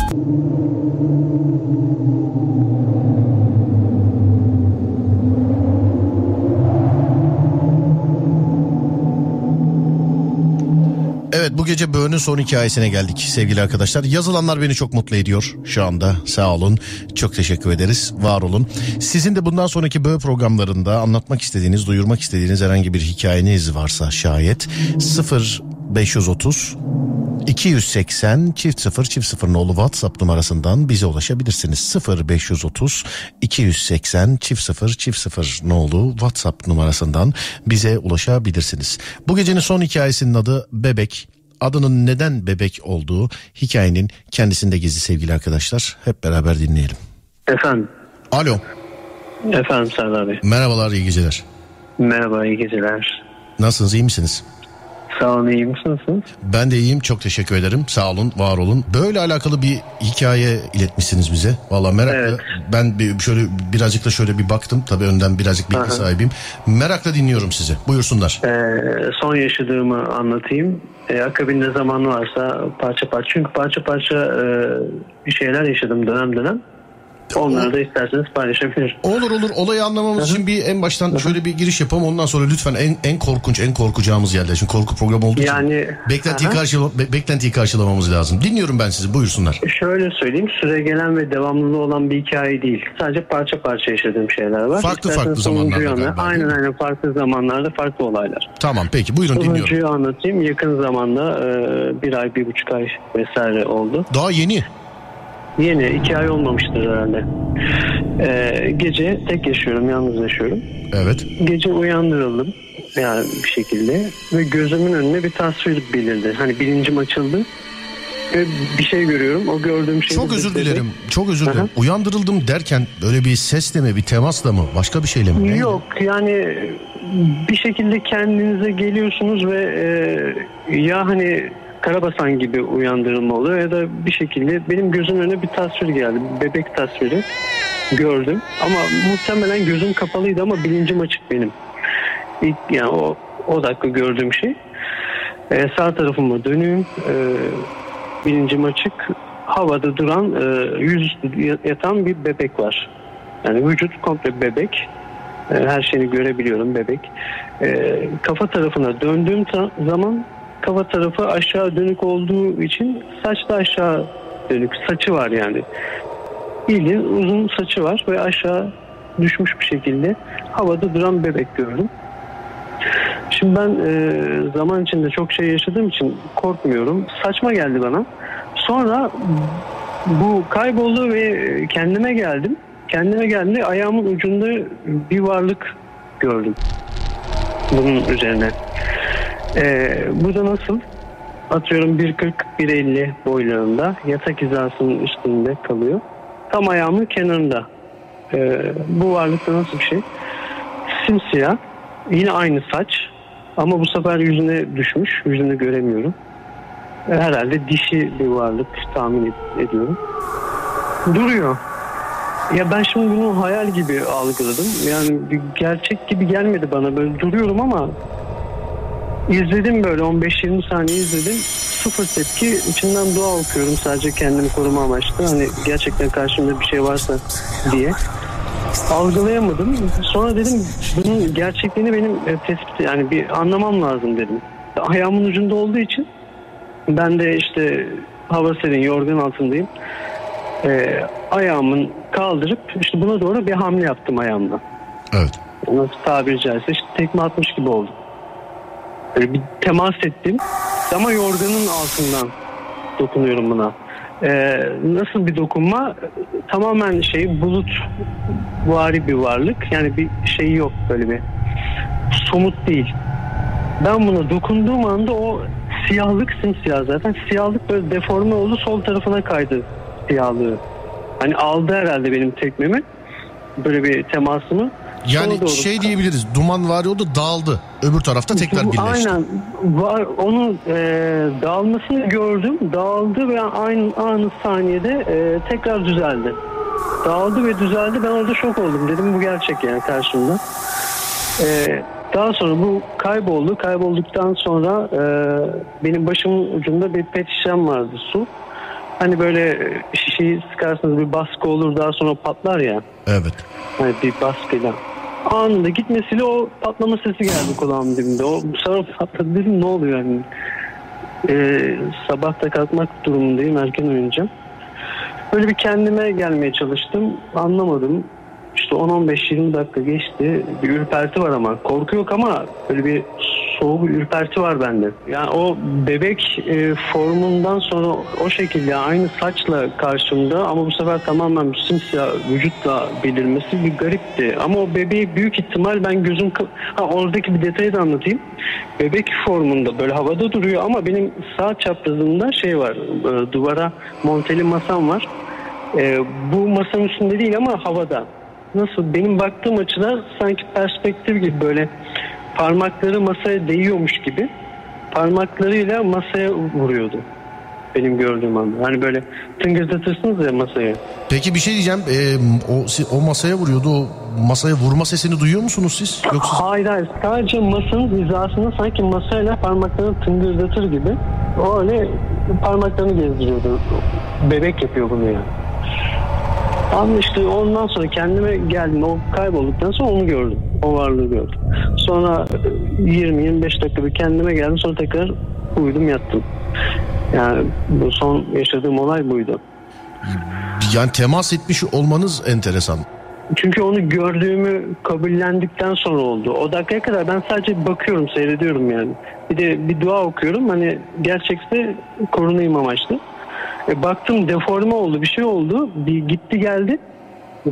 Speaker 1: Evet bu gece Böğün'ün son hikayesine geldik sevgili arkadaşlar. Yazılanlar beni çok mutlu ediyor şu anda sağ olun. Çok teşekkür ederiz var olun. Sizin de bundan sonraki Böğ programlarında anlatmak istediğiniz, duyurmak istediğiniz herhangi bir hikayeniz varsa şayet 0 530 280 çift 0 çift 0 nolu WhatsApp numarasından bize ulaşabilirsiniz. 0 530 280 çift 0 çift 0 nolu WhatsApp numarasından bize ulaşabilirsiniz. Bu gecenin son hikayesinin adı Bebek. Adının neden bebek olduğu hikayenin kendisinde gizli sevgili arkadaşlar. Hep beraber dinleyelim.
Speaker 6: Efendim,
Speaker 1: Alo.
Speaker 6: efendim Serdar Bey.
Speaker 1: Merhabalar iyi geceler.
Speaker 6: Merhaba, iyi geceler.
Speaker 1: Nasılsınız iyi misiniz?
Speaker 6: Sağ olun, iyi misiniz?
Speaker 1: Ben de iyiyim çok teşekkür ederim sağ olun var olun. Böyle alakalı bir hikaye iletmişsiniz bize. Valla merakla
Speaker 6: Evet.
Speaker 1: ben bir, şöyle birazcık da şöyle bir baktım. Tabii önden birazcık bilgi
Speaker 6: Aha.
Speaker 1: sahibiyim. Merakla dinliyorum sizi buyursunlar.
Speaker 6: Ee, son yaşadığımı anlatayım. Ee, akabinde zamanı varsa parça parça. Çünkü parça parça e, bir şeyler yaşadım dönem dönem. Onları da isterseniz paylaşabilirim.
Speaker 1: Olur olur olayı anlamamız için bir en baştan şöyle bir giriş yapalım. Ondan sonra lütfen en en korkunç en korkacağımız yerler. Çünkü korku programı olduğu için
Speaker 6: Yani-
Speaker 1: beklentiyi, karşıla, be- beklentiyi karşılamamız lazım. Dinliyorum ben sizi buyursunlar.
Speaker 6: Şöyle söyleyeyim, süre gelen ve devamlılığı olan bir hikaye değil. Sadece parça parça yaşadığım şeyler var.
Speaker 1: Farklı
Speaker 6: İsterseniz
Speaker 1: farklı zamanlarda
Speaker 6: anla-
Speaker 1: galiba,
Speaker 6: Aynen aynen farklı zamanlarda farklı olaylar.
Speaker 1: Tamam peki buyurun dinliyorum.
Speaker 6: Sonuncuyu anlatayım. Yakın zamanda e, bir ay, bir buçuk ay vesaire oldu.
Speaker 1: Daha yeni.
Speaker 6: Yeni, iki ay olmamıştır herhalde. Ee, gece tek yaşıyorum, yalnız yaşıyorum.
Speaker 1: Evet.
Speaker 6: Gece uyandırıldım yani bir şekilde ve gözümün önüne bir tasvir belirdi. Hani bilincim açıldı ve bir şey görüyorum. O gördüğüm şey...
Speaker 1: Çok özür dilerim. Çok özür dilerim.
Speaker 6: Aha.
Speaker 1: Derken derken böyle bir sesle mi bir temasla mı başka bir şeyle mi?
Speaker 6: Yok yani bir şekilde kendinize geliyorsunuz ve e, ya hani karabasan gibi uyandırılma oluyor ya da bir şekilde benim gözümün önüne bir tasvir geldi. Bebek tasviri gördüm ama muhtemelen gözüm kapalıydı ama bilincim açık benim. İlk yani o o dakika gördüğüm şey. E, sağ tarafıma dönüyorum. E, bilincim açık. Havada duran e, yüzüstü yatan bir bebek var. Yani vücut komple bebek. E, Her şeyini görebiliyorum bebek. E, kafa tarafına döndüğüm ta- zaman kafa tarafı aşağı dönük olduğu için saç da aşağı dönük. Saçı var yani. Bildiğin uzun saçı var ve aşağı düşmüş bir şekilde havada duran bebek gördüm. Şimdi ben e, zaman içinde çok şey yaşadığım için korkmuyorum. Saçma geldi bana. Sonra bu kayboldu ve kendime geldim. Kendime geldiğimde ayağımın ucunda bir varlık gördüm. bunun üzerine. Ee, bu da nasıl? Atıyorum 1.40-1.50 boylarında yatak hizasının üstünde kalıyor. Tam ayağımın kenarında. Ee, bu varlıkta nasıl bir şey? Simsiyah. Yine aynı saç. Ama bu sefer yüzüne düşmüş. Yüzünü göremiyorum. Ee, herhalde dişi bir varlık tahmin ed- ediyorum. Duruyor. Ya ben şimdi bunu hayal gibi algıladım. Yani gerçek gibi gelmedi bana. Böyle duruyorum ama izledim böyle 15-20 saniye izledim. Sıfır tepki. İçinden dua okuyorum sadece kendimi koruma amaçlı. Hani gerçekten karşımda bir şey varsa diye. Algılayamadım. Sonra dedim bunun gerçekliğini benim e, tespit yani bir anlamam lazım dedim. Ayağımın ucunda olduğu için ben de işte hava serin yorgan altındayım. Ee, ayağımın kaldırıp işte buna doğru bir hamle yaptım ayağımla.
Speaker 1: Evet.
Speaker 6: Nasıl tabiri caizse işte tekme atmış gibi oldu. Böyle bir temas ettim ama yorganın altından dokunuyorum buna. Ee, nasıl bir dokunma? Tamamen şey bulut vari bir varlık. Yani bir şey yok böyle bir somut değil. Ben buna dokunduğum anda o siyahlık simsiyah zaten. Siyahlık böyle deforme oldu sol tarafına kaydı siyahlığı. Hani aldı herhalde benim tekmemi. Böyle bir temasımı.
Speaker 1: Yani şey diyebiliriz. Duman var oldu dağıldı. Öbür tarafta tekrar birleşti.
Speaker 6: Aynen. Var, onun e, dağılmasını gördüm. Dağıldı ve aynı anı saniyede e, tekrar düzeldi. Dağıldı ve düzeldi. Ben orada şok oldum. Dedim bu gerçek yani karşımda. E, daha sonra bu kayboldu. Kaybolduktan sonra e, benim başımın ucunda bir pet şişem vardı su. Hani böyle şişeyi sıkarsınız bir baskı olur daha sonra patlar ya.
Speaker 1: Evet.
Speaker 6: Hani bir baskıyla. Anında gitmesiyle o patlama sesi geldi kulağımın dibinde. O bu sefer patladı dedim ne oluyor yani. Ee, sabah da kalkmak durumundayım erken uyanacağım. Böyle bir kendime gelmeye çalıştım. Anlamadım. İşte 10-15-20 dakika geçti. Bir ürperti var ama. Korku yok ama böyle bir soğuk ürperti var bende. Yani o bebek e, formundan sonra o şekilde aynı saçla karşımda ama bu sefer tamamen simsiyah vücutla belirmesi bir garipti. Ama o bebeği büyük ihtimal ben gözüm... Ha, oradaki bir detayı da anlatayım. Bebek formunda böyle havada duruyor ama benim sağ çaprazımda şey var. e, duvara monteli masam var. E, bu masanın üstünde değil ama havada. Nasıl? Benim baktığım açılar sanki perspektif gibi böyle parmakları masaya değiyormuş gibi parmaklarıyla masaya vuruyordu. Benim gördüğüm anda. Hani böyle tıngırdatırsınız ya masaya.
Speaker 1: Peki bir şey diyeceğim. Ee, o, o masaya vuruyordu. O masaya vurma sesini duyuyor musunuz siz? Yoksa
Speaker 6: Hayır hayır. Sadece masanın hizasında sanki masayla parmaklarını tıngırdatır gibi öyle parmaklarını gezdiriyordu. Bebek yapıyor bunu ya. Ama işte ondan sonra kendime geldim. O kaybolduktan sonra onu gördüm. O varlığı gördüm. Sonra 20-25 dakika bir kendime geldim. Sonra tekrar uyudum yattım. Yani bu son yaşadığım olay buydu.
Speaker 1: yani temas etmiş olmanız enteresan.
Speaker 6: Çünkü onu gördüğümü kabullendikten sonra oldu. O dakikaya kadar ben sadece bakıyorum, seyrediyorum yani. Bir de bir dua okuyorum. Hani gerçekse korunayım amaçlı. E, baktım deforme oldu, bir şey oldu. Bir gitti geldi.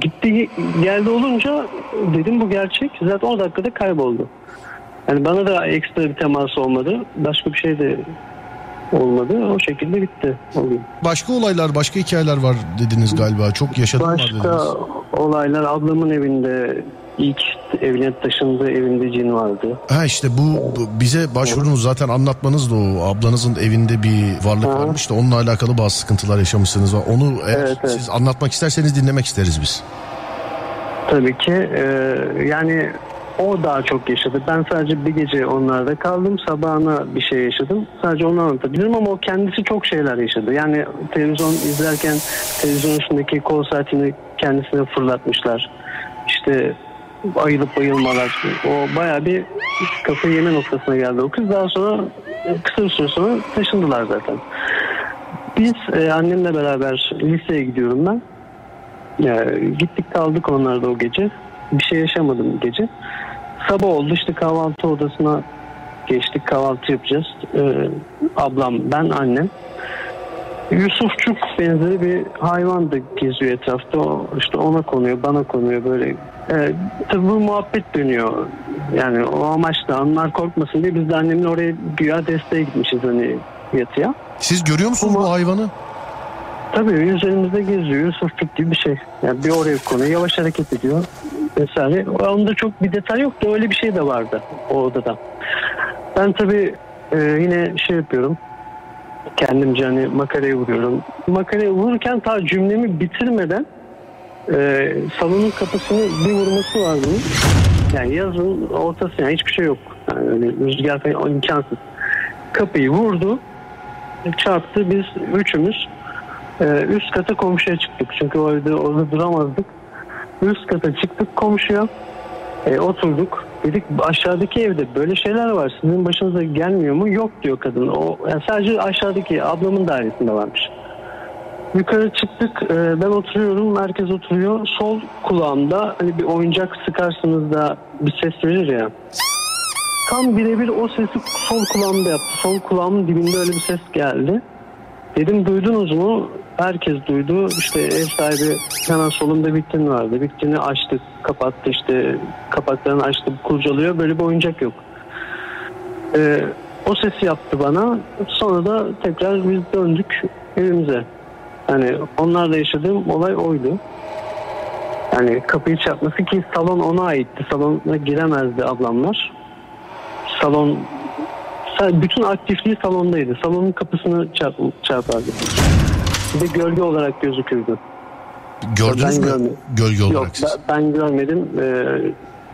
Speaker 6: Gitti geldi olunca dedim bu gerçek. Zaten o dakikada kayboldu. Yani bana da ekstra bir temas olmadı. Başka bir şey de olmadı. O şekilde bitti o gün.
Speaker 1: Başka olaylar, başka hikayeler var dediniz galiba. Çok yaşadım var
Speaker 6: Başka
Speaker 1: dediniz.
Speaker 6: olaylar ablamın evinde ilk evine taşındığı evinde cin vardı.
Speaker 1: Ha işte bu, bu bize başvurunuz zaten anlatmanız da o ablanızın evinde bir varlık
Speaker 6: Aha.
Speaker 1: varmış da onunla alakalı bazı sıkıntılar yaşamışsınız. Onu eğer
Speaker 6: Evet, evet.
Speaker 1: siz anlatmak isterseniz dinlemek isteriz biz.
Speaker 6: Tabii ki e, yani o daha çok yaşadı. Ben sadece bir gece onlarda kaldım. Sabahına bir şey yaşadım. Sadece onu anlatabilirim ama o kendisi çok şeyler yaşadı. Yani televizyon izlerken televizyon üstündeki kol saatini kendisine fırlatmışlar. İşte ayılıp bayılmalar. O baya bir kafayı yeme noktasına geldi o kız. Daha sonra kısa bir süre sonra taşındılar zaten. Biz e, annemle beraber liseye gidiyorum ben. Ya, gittik kaldık onlarda o gece. Bir şey yaşamadım gece. Sabah oldu işte kahvaltı odasına geçtik kahvaltı yapacağız. Ee, ablam, ben, annem. Yusufçuk benzeri bir hayvan da geziyor etrafta. O işte ona konuyor, bana konuyor böyle Tabii bu muhabbet dönüyor. Yani o amaçla onlar korkmasın diye biz de annemle oraya güya desteğe gitmişiz hani yatıya.
Speaker 1: Siz görüyor musunuz bu hayvanı?
Speaker 6: Tabii üzerimizde geziyor. Fıstık gibi bir şey. Yani bir oraya konuyor. Yavaş hareket ediyor. Vesaire. Onda çok bir detay yok da öyle bir şey de vardı o odada. Ben tabii e, yine şey yapıyorum. Kendimce hani makaraya vuruyorum. Makaraya vururken ta cümlemi bitirmeden e, salonun kapısını bir vurması bunun. Yani yazın ortası yani hiçbir şey yok. Yani rüzgar falan imkansız. Kapıyı vurdu. Çarptı biz üçümüz ee, üst kata komşuya çıktık. Çünkü orada, orada duramazdık. Üst kata çıktık komşuya. E, oturduk. Dedik aşağıdaki evde böyle şeyler var. Sizin başınıza gelmiyor mu? Yok diyor kadın. O yani sadece aşağıdaki ablamın dairesinde varmış. Yukarı çıktık. E, ben oturuyorum. Herkes oturuyor. Sol kulağımda hani bir oyuncak sıkarsınız da bir ses verir ya. Tam birebir o sesi sol kulağımda yaptı. Sol kulağımın dibinde öyle bir ses geldi. Dedim duydunuz mu? Herkes duydu. İşte ev sahibi hemen solunda vitrin vardı. Vitrini açtı, kapattı işte kapaklarını açtı, kurcalıyor. Böyle bir oyuncak yok. Ee, o sesi yaptı bana. Sonra da tekrar biz döndük evimize. Yani onlarla yaşadığım olay oydu. Yani kapıyı çarpması ki salon ona aitti. Salona giremezdi ablamlar. Salon bütün aktifliği salondaydı. Salonun kapısını çarp, çarpardı. Bir de gölge olarak gözükürdü.
Speaker 1: Gördünüz
Speaker 6: Ben
Speaker 1: mü?
Speaker 6: görmedim.
Speaker 1: Gölge olarak
Speaker 6: Yok
Speaker 1: siz.
Speaker 6: ben, ben görmedim. Ee,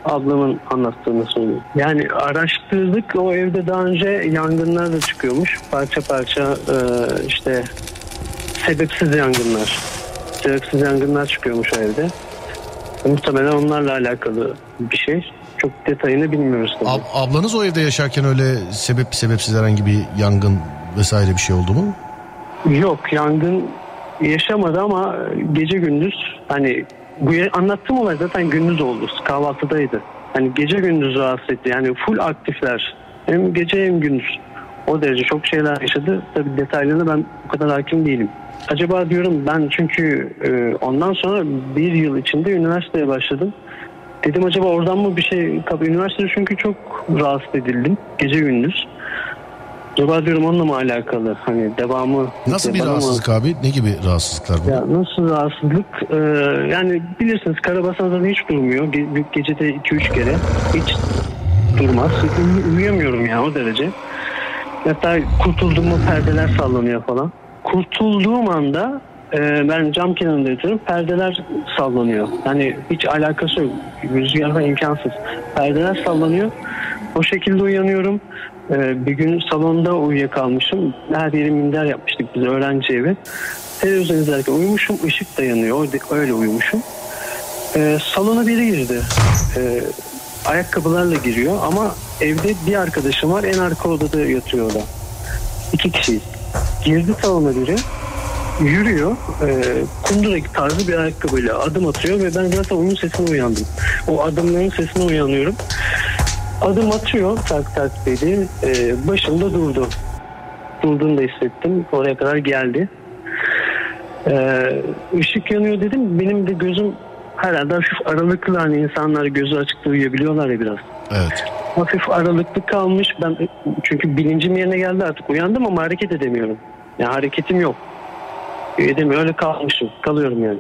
Speaker 6: ablamın anlattığını söylüyorum. Yani araştırdık o evde daha önce yangınlar da çıkıyormuş. Parça parça e, işte sebepsiz yangınlar. Sebepsiz yangınlar çıkıyormuş evde. Muhtemelen onlarla alakalı bir şey. Çok detayını bilmiyoruz tabii.
Speaker 1: Ab- ablanız o evde yaşarken öyle sebep sebepsiz herhangi bir yangın vesaire bir şey oldu mu?
Speaker 6: Yok yangın yaşamadı ama gece gündüz hani bu anlattığım olay zaten gündüz oldu. Kahvaltıdaydı. Hani gece gündüz rahatsız etti. Yani full aktifler. Hem gece hem gündüz. O derece çok şeyler yaşadı. Tabii detaylarına ben bu kadar hakim değilim. Acaba diyorum ben çünkü e, ondan sonra bir yıl içinde üniversiteye başladım. Dedim acaba oradan mı bir şey kapı üniversitede çünkü çok rahatsız edildim gece gündüz. Acaba diyorum onunla mı alakalı? Hani devamı
Speaker 1: Nasıl bir rahatsızlık abi? Ne gibi rahatsızlıklar bu?
Speaker 6: ya nasıl rahatsızlık? Ee, yani bilirsiniz Karabasan zaten hiç durmuyor. Ge- gecede 2-3 kere hiç durmaz. Uy- uyuyamıyorum ya o derece. Hatta kurtulduğum mu perdeler sallanıyor falan. Kurtulduğum anda e, ben cam kenarında yatıyorum. Perdeler sallanıyor. Yani hiç alakası yok. Rüzgarla imkansız. Perdeler sallanıyor. O şekilde uyanıyorum. E, bir gün salonda uyuyakalmışım. Her yeri minder yapmıştık biz öğrenci evi. Televizyon izlerken uyumuşum. ışık da yanıyor. Öyle- uyumuşum. E, salona biri girdi. E, ayakkabılarla giriyor ama evde bir arkadaşım var. En arka odada yatıyor da. İki kişiyiz. Girdi salona biri. Yürüyor. E, kundura tarzı bir ayakkabıyla adım atıyor ve ben zaten onun sesine uyandım. O adımların sesine uyanıyorum. Adım atıyor tak tak dedi. E, başımda durdu. Durduğunu da hissettim. Oraya kadar geldi. Ee, ışık yanıyor dedim. Benim de gözüm herhalde hafif aralıklı hani insanlar gözü açık uyuyabiliyorlar ya biraz.
Speaker 1: Evet.
Speaker 6: Hafif aralıklı kalmış. Ben çünkü bilincim yerine geldi artık uyandım ama hareket edemiyorum. Yani hareketim yok. Edemiyorum öyle kalmışım. Kalıyorum yani.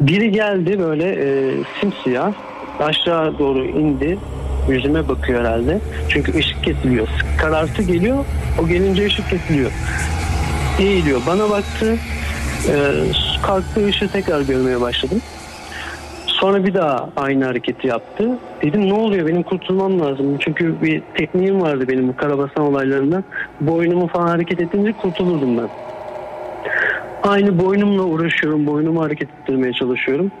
Speaker 6: Biri geldi böyle e, simsiyah aşağı doğru indi. Yüzüme bakıyor herhalde. Çünkü ışık kesiliyor. Karartı geliyor. O gelince ışık kesiliyor. Eğiliyor. Bana baktı. E, kalktı ışığı tekrar görmeye başladım. Sonra bir daha aynı hareketi yaptı. Dedim ne oluyor benim kurtulmam lazım. Çünkü bir tekniğim vardı benim bu karabasan olaylarında. Boynumu falan hareket edince kurtulurdum ben. Aynı boynumla uğraşıyorum. Boynumu hareket ettirmeye çalışıyorum.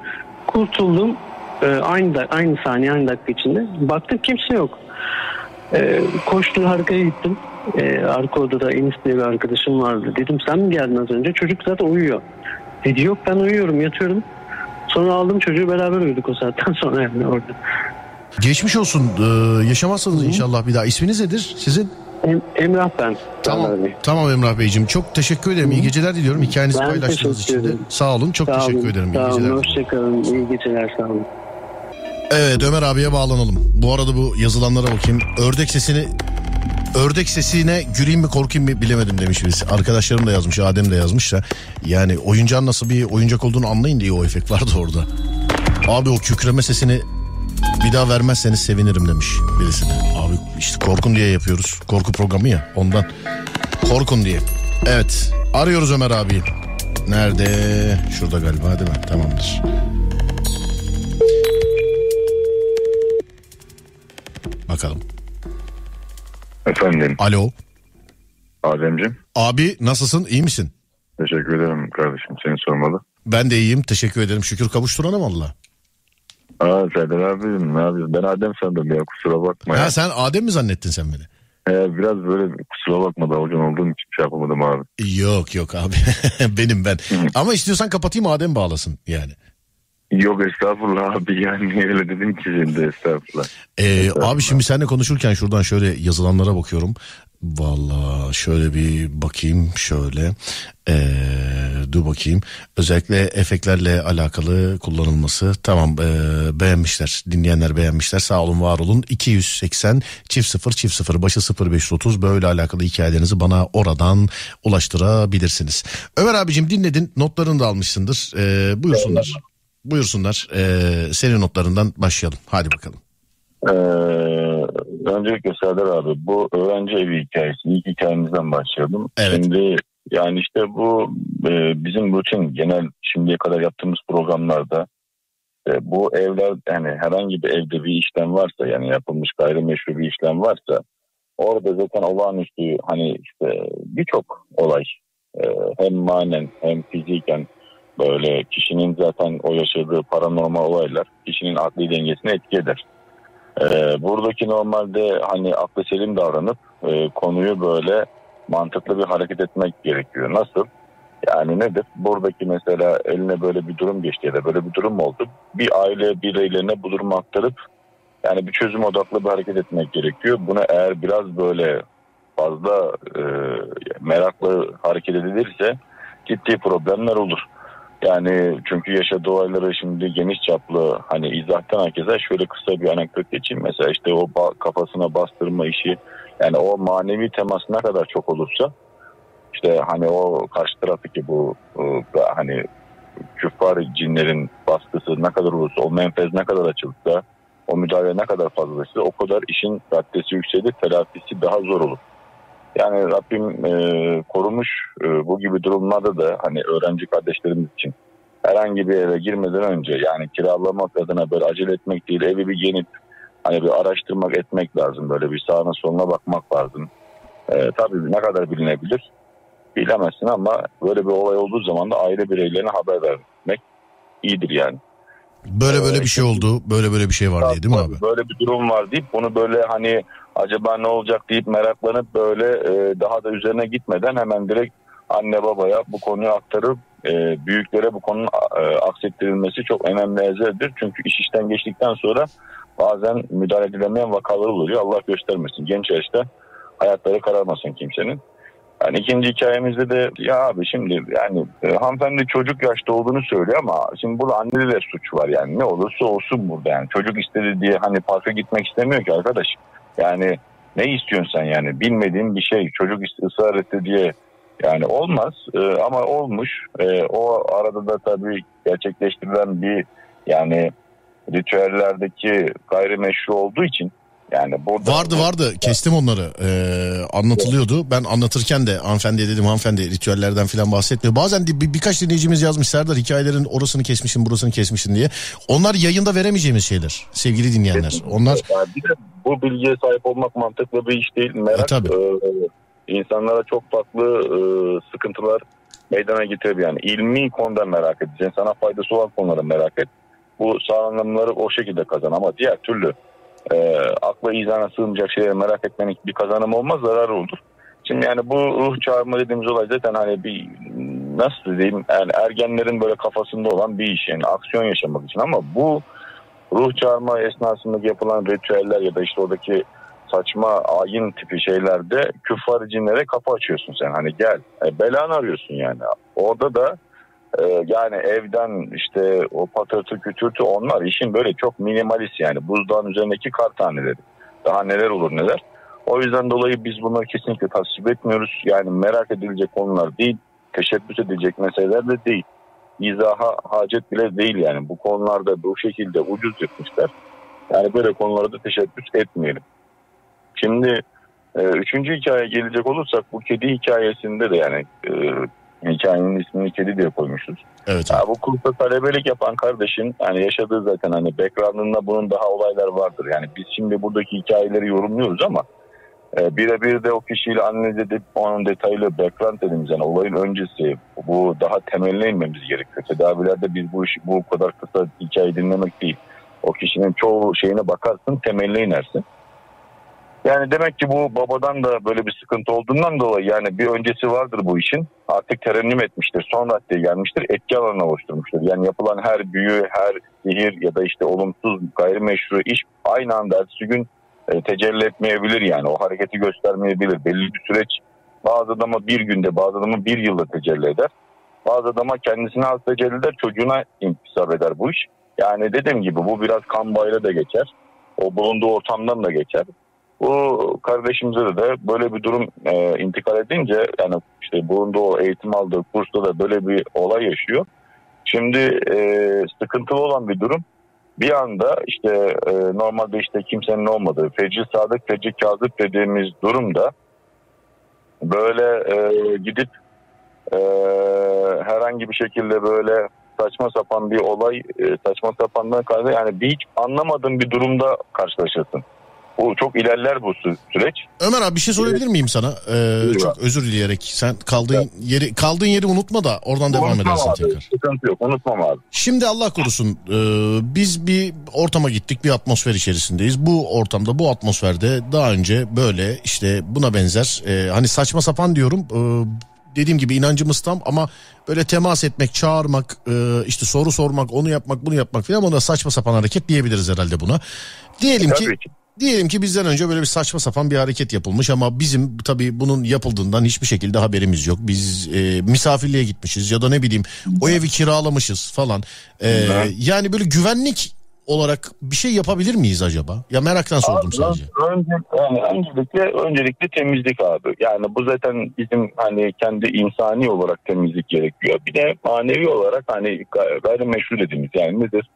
Speaker 6: Kurtuldum. Ee, aynı da, aynı saniye aynı dakika içinde. Baktım kimse yok. Ee, koştum arkaya gittim. Ee, arka odada Enis diye bir arkadaşım vardı. Dedim sen mi geldin az önce? Çocuk zaten uyuyor. Dedi yok ben uyuyorum yatıyorum. Sonra aldım çocuğu beraber uyuduk o saatten sonra yani orada.
Speaker 1: Geçmiş olsun. Ee, yaşamazsanız inşallah bir daha. İsminiz nedir sizin?
Speaker 6: Em- Emrah ben.
Speaker 1: Tamam.
Speaker 6: Bey.
Speaker 1: Tamam Emrah Beyciğim. Çok teşekkür ederim. İyi geceler diliyorum. Hikayenizi
Speaker 6: Ben
Speaker 1: paylaştığınız için de. Sağ olun. Çok
Speaker 6: Sağ
Speaker 1: teşekkür
Speaker 6: olun,
Speaker 1: ederim. İyi
Speaker 6: Sağ olun.
Speaker 1: geceler.
Speaker 6: Hoşçakalın. İyi geceler. Sağ olun.
Speaker 1: Evet Ömer abiye bağlanalım. Bu arada bu yazılanlara bakayım. Ördek sesini Ördek sesine güleyim mi korkayım mı bilemedim demiş birisi. Arkadaşlarım da yazmış, Adem de yazmış da. Yani oyuncağın nasıl bir oyuncak olduğunu anlayın diye o efekt vardı orada. Abi o kükreme sesini bir daha vermezseniz sevinirim demiş birisine. Abi işte korkun diye yapıyoruz. Korku programı ya ondan. Korkun diye. Evet arıyoruz Ömer abi. Nerede? Şurada galiba değil mi? Tamamdır. Bakalım.
Speaker 7: Efendim
Speaker 1: Alo.
Speaker 7: Ademciğim.
Speaker 1: Abi nasılsın? İyi misin?
Speaker 7: Teşekkür ederim kardeşim seni sormalı.
Speaker 1: Ben de iyiyim. Teşekkür ederim. Şükür kavuşturana valla.
Speaker 7: Aa Serdar abim ne yapıyorsun? Ben Adem sandım ya kusura bakma ya.
Speaker 1: Ha sen Adem mi zannettin sen beni?
Speaker 7: Ee, biraz böyle kusura bakma dalgın olduğum için şey yapamadım abi.
Speaker 1: Yok yok abi. Benim ben. Ama istiyorsan kapatayım Adem bağlasın yani.
Speaker 7: Yok estağfurullah abi yani öyle dedim ki şimdi estağfurullah.
Speaker 1: Ee, abi şimdi seninle konuşurken şuradan şöyle yazılanlara bakıyorum. Valla şöyle bir bakayım şöyle. Ee, dur bakayım. Özellikle efektlerle alakalı kullanılması. Tamam ee, beğenmişler. Dinleyenler beğenmişler. Sağ olun var olun. 280 çift 0 çift 0 başı 0530 böyle alakalı hikayelerinizi bana oradan ulaştırabilirsiniz. Ömer abicim dinledin. Notlarını da almışsındır. Ee, buyursunlar. Buyursunlar. Ee, senin notlarından başlayalım. Hadi bakalım.
Speaker 7: Ee, öncelikle Serdar abi bu öğrenci evi hikayesi ilk hikayemizden başlayalım.
Speaker 1: Evet.
Speaker 7: Şimdi yani işte bu e, bizim rutin genel şimdiye kadar yaptığımız programlarda e, bu evler yani herhangi bir evde bir işlem varsa yani yapılmış gayrimeşru bir işlem varsa orada zaten olağanüstü hani işte birçok olay e, hem manen hem fiziken böyle kişinin zaten o yaşadığı paranormal olaylar kişinin akli dengesini etki eder. Ee, buradaki normalde hani aklı selim davranıp e, konuyu böyle mantıklı bir hareket etmek gerekiyor. Nasıl? Yani nedir? Buradaki mesela eline böyle bir durum geçti ya da böyle bir durum oldu. Bir aile bireylerine bu durumu aktarıp yani bir çözüm odaklı bir hareket etmek gerekiyor. Buna eğer biraz böyle fazla e, meraklı hareket edilirse ciddi problemler olur. Yani çünkü yaşadığı olayları şimdi geniş çaplı hani izahtan herkese şöyle kısa bir anekdot geçeyim. Mesela işte o kafasına bastırma işi yani o manevi temas ne kadar çok olursa işte hani o karşı taraftaki bu e, hani küffar cinlerin baskısı ne kadar olursa o menfez ne kadar açılırsa o müdahale ne kadar fazlaysa o kadar işin raddesi yükselir telafisi daha zor olur. Yani Rabbim e, korumuş e, bu gibi durumlarda da hani öğrenci kardeşlerimiz için herhangi bir eve girmeden önce yani kiralamak adına böyle acele etmek değil evi bir yenip hani bir araştırmak etmek lazım böyle bir sağına soluna bakmak lazım. E, tabii ne kadar bilinebilir bilemezsin ama böyle bir olay olduğu zaman da aile bireylerine haber vermek iyidir yani.
Speaker 1: Böyle böyle bir şey oldu. Böyle böyle bir şey var diye değil mi abi?
Speaker 7: Böyle bir durum var deyip bunu böyle hani acaba ne olacak deyip meraklanıp böyle e, daha da üzerine gitmeden hemen direkt anne babaya bu konuyu aktarıp e, büyüklere bu konunun e, aksettirilmesi çok önemli ezeldir. Çünkü iş işten geçtikten sonra bazen müdahale edilemeyen vakalar oluyor. Allah göstermesin. Genç yaşta hayatları kararmasın kimsenin. Yani ikinci hikayemizde de ya abi şimdi yani e, hanımefendi çocuk yaşta olduğunu söylüyor ama şimdi burada annede de suç var yani. Ne olursa olsun burada yani. Çocuk istedi diye hani parka gitmek istemiyor ki arkadaş. Yani ne istiyorsun sen yani? Bilmediğin bir şey. Çocuk ısrar etti diye yani olmaz. E, ama olmuş. E, o arada da tabii gerçekleştirilen bir yani ritüellerdeki gayrimeşru olduğu için yani burada
Speaker 1: Vardı vardı kestim onları ee, anlatılıyordu. Ben anlatırken de hanımefendiye dedim hanımefendi ritüellerden falan bahsetmiyor. Bazen bir, birkaç dinleyicimiz yazmış Serdar hikayelerin orasını kesmişsin burasını kesmişsin diye. Onlar yayında veremeyeceğimiz şeyler sevgili dinleyenler. Onlar
Speaker 7: Yani bir de bu bilgiye sahip olmak mantıklı bir iş değil. Merak
Speaker 1: E, tabii.
Speaker 7: e, insanlara çok farklı e, sıkıntılar meydana getirebilir. Yani ilmi konuda merak edeceksin. Sana faydası olan konuları merak et. Bu sağlamları o şekilde kazan ama diğer türlü e, akla izana sığmayacak şeyleri merak etmenin bir kazanım olmaz zarar olur. Şimdi yani bu ruh çağırma dediğimiz olay zaten hani bir nasıl diyeyim yani ergenlerin böyle kafasında olan bir iş yani aksiyon yaşamak için. Ama bu ruh çağırma esnasında yapılan ritüeller ya da işte oradaki saçma ayin tipi şeylerde küffar cinlere kapı açıyorsun sen. Hani gel e, belanı arıyorsun yani. Orada da yani evden işte o patırtı kütürtü onlar işin böyle çok minimalist yani buzdağın üzerindeki kar taneleri. Daha neler olur neler. O yüzden dolayı biz bunları kesinlikle tasvip etmiyoruz. Yani merak edilecek konular değil, teşebbüs edilecek meseleler de değil. İzaha hacet bile değil yani. Bu konularda bu şekilde ucuz yırtmışlar. Yani böyle konulara da teşebbüs etmeyelim. Şimdi e, üçüncü hikaye gelecek olursak bu kedi hikayesinde de yani e, hikayenin ismini kedi diye koymuşuz.
Speaker 1: Evet.
Speaker 7: Ya bu kursta talebelik yapan kardeşin yani yaşadığı zaten hani background'ında bunun daha olaylar vardır. Yani biz şimdi buradaki hikayeleri yorumluyoruz ama e, birebir de o kişiyle analiz edip onun detaylı background dediğimiz yani olayın öncesi bu daha temeline inmemiz gerekiyor. Tedavilerde biz bu işi bu kadar kısa hikaye dinlemek değil. O kişinin çoğu şeyine bakarsın temeline inersin. Yani demek ki bu babadan da böyle bir sıkıntı olduğundan dolayı yani bir öncesi vardır bu işin. Artık terennüm etmiştir. Son raddeye gelmiştir. Etki alanına oluşturmuştur. Yani yapılan her büyü, her sihir ya da işte olumsuz gayrimeşru iş aynı anda ertesi gün e, tecelli etmeyebilir yani. O hareketi göstermeyebilir. Belli bir süreç bazı adama bir günde bazı adama bir yılda tecelli eder. Bazı adama kendisine az tecelli eder çocuğuna intisap eder bu iş. Yani dediğim gibi bu biraz kan bayla da geçer. O bulunduğu ortamdan da geçer. Bu kardeşimize de böyle bir durum e, intikal edince yani işte bulunduğu eğitim aldığı kursta da böyle bir olay yaşıyor. Şimdi e, sıkıntılı olan bir durum. Bir anda işte e, normalde işte kimsenin olmadığı feci sadık feci kazık dediğimiz durumda böyle e, gidip e, herhangi bir şekilde böyle saçma sapan bir olay e, saçma sapandan karşı yani bir hiç anlamadığın bir durumda karşılaşırsın. Bu çok ilerler bu süreç.
Speaker 1: Ömer abi bir şey sorabilir miyim sana? Ee, çok özür dileyerek. Sen kaldığın evet. yeri kaldığın yeri unutma da oradan devam unutmam edersin
Speaker 7: abi.
Speaker 1: tekrar.
Speaker 7: Sıkıntı yok unutmam abi.
Speaker 1: Şimdi Allah korusun e, biz bir ortama gittik bir atmosfer içerisindeyiz. Bu ortamda bu atmosferde daha önce böyle işte buna benzer e, hani saçma sapan diyorum e, dediğim gibi inancımız tam ama böyle temas etmek, çağırmak, e, işte soru sormak, onu yapmak, bunu yapmak falan ona saçma sapan hareket diyebiliriz herhalde buna. Diyelim
Speaker 7: E,
Speaker 1: ki,
Speaker 7: ki.
Speaker 1: Diyelim ki bizden önce böyle bir saçma sapan bir hareket yapılmış ama bizim tabii bunun yapıldığından hiçbir şekilde haberimiz yok. Biz e, misafirliğe gitmişiz ya da ne bileyim o evi kiralamışız falan. E, yani böyle güvenlik olarak bir şey yapabilir miyiz acaba? Ya meraktan sordum
Speaker 7: Abi,
Speaker 1: sadece.
Speaker 7: Önce, yani öncelikle, öncelikle temizlik abi. Yani bu zaten bizim hani kendi insani olarak temizlik gerekiyor. Bir de manevi olarak hani gay- gayrimeşru dediğimiz yani nedir?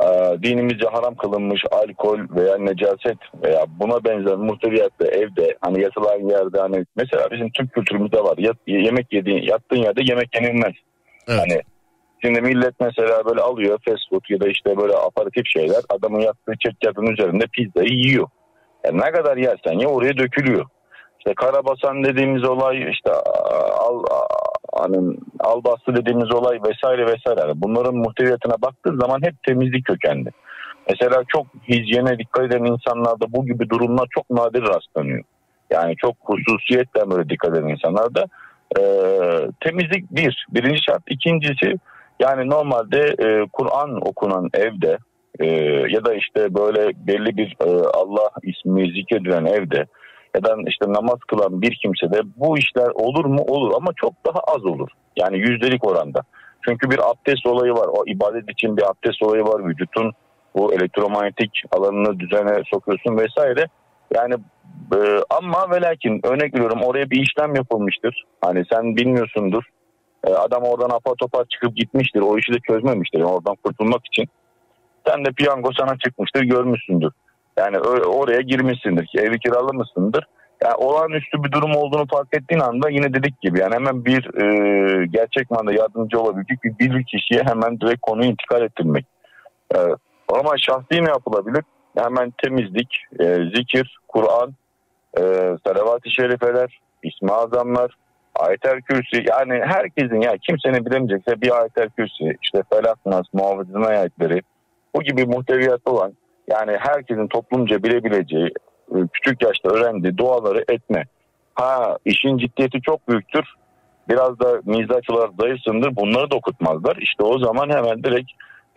Speaker 7: Aa, dinimizce haram kılınmış alkol veya necaset veya buna benzer muhteviyatla evde hani yatılan yerde hani mesela bizim Türk kültürümüzde var Yat, yemek yediğin yattığın yerde yemek yenilmez.
Speaker 1: Evet.
Speaker 7: Hani Şimdi millet mesela böyle alıyor fast food ya da işte böyle aparatif şeyler adamın yaptığı çekyatın üzerinde pizzayı yiyor. Yani ne kadar yersen ya oraya dökülüyor. İşte karabasan dediğimiz olay işte al, hani albastı dediğimiz olay vesaire vesaire. Bunların muhteviyatına baktığı zaman hep temizlik kökenli. Mesela çok hijyene dikkat eden insanlarda bu gibi durumlar çok nadir rastlanıyor. Yani çok hususiyetle böyle dikkat eden insanlarda e, temizlik bir. Birinci şart. İkincisi yani normalde e, Kur'an okunan evde e, ya da işte böyle belli bir e, Allah ismi zikredilen evde ya da işte namaz kılan bir kimsede bu işler olur mu? Olur ama çok daha az olur. Yani yüzdelik oranda. Çünkü bir abdest olayı var. O ibadet için bir abdest olayı var. Vücutun bu elektromanyetik alanını düzene sokuyorsun vesaire. Yani e, ama ve lakin örnek veriyorum oraya bir işlem yapılmıştır. Hani sen bilmiyorsundur. E, adam oradan apar topar çıkıp gitmiştir. O işi de çözmemiştir. Yani oradan kurtulmak için. Sen de piyango sana çıkmıştır görmüşsündür. Yani oraya girmişsindir ki evi kiralamışsındır. Yani olağanüstü bir durum olduğunu fark ettiğin anda yine dedik gibi yani hemen bir e, gerçek manada yardımcı olabilecek bir bilir kişiye hemen direkt konuyu intikal ettirmek. E, ama şahsi ne yapılabilir? Hemen temizlik, e, zikir, Kur'an, e, salavat-ı şerifeler, ismi azamlar, ayetel kürsi yani herkesin ya kimsenin bilemeyecekse bir ayetel kürsi işte felak nas muhafızın ayetleri bu gibi muhteviyat olan yani herkesin toplumca bilebileceği e, küçük yaşta öğrendiği duaları etme. Ha işin ciddiyeti çok büyüktür. Biraz da mizaç olarak zayıfsındır. Bunları da okutmazlar. İşte o zaman hemen direkt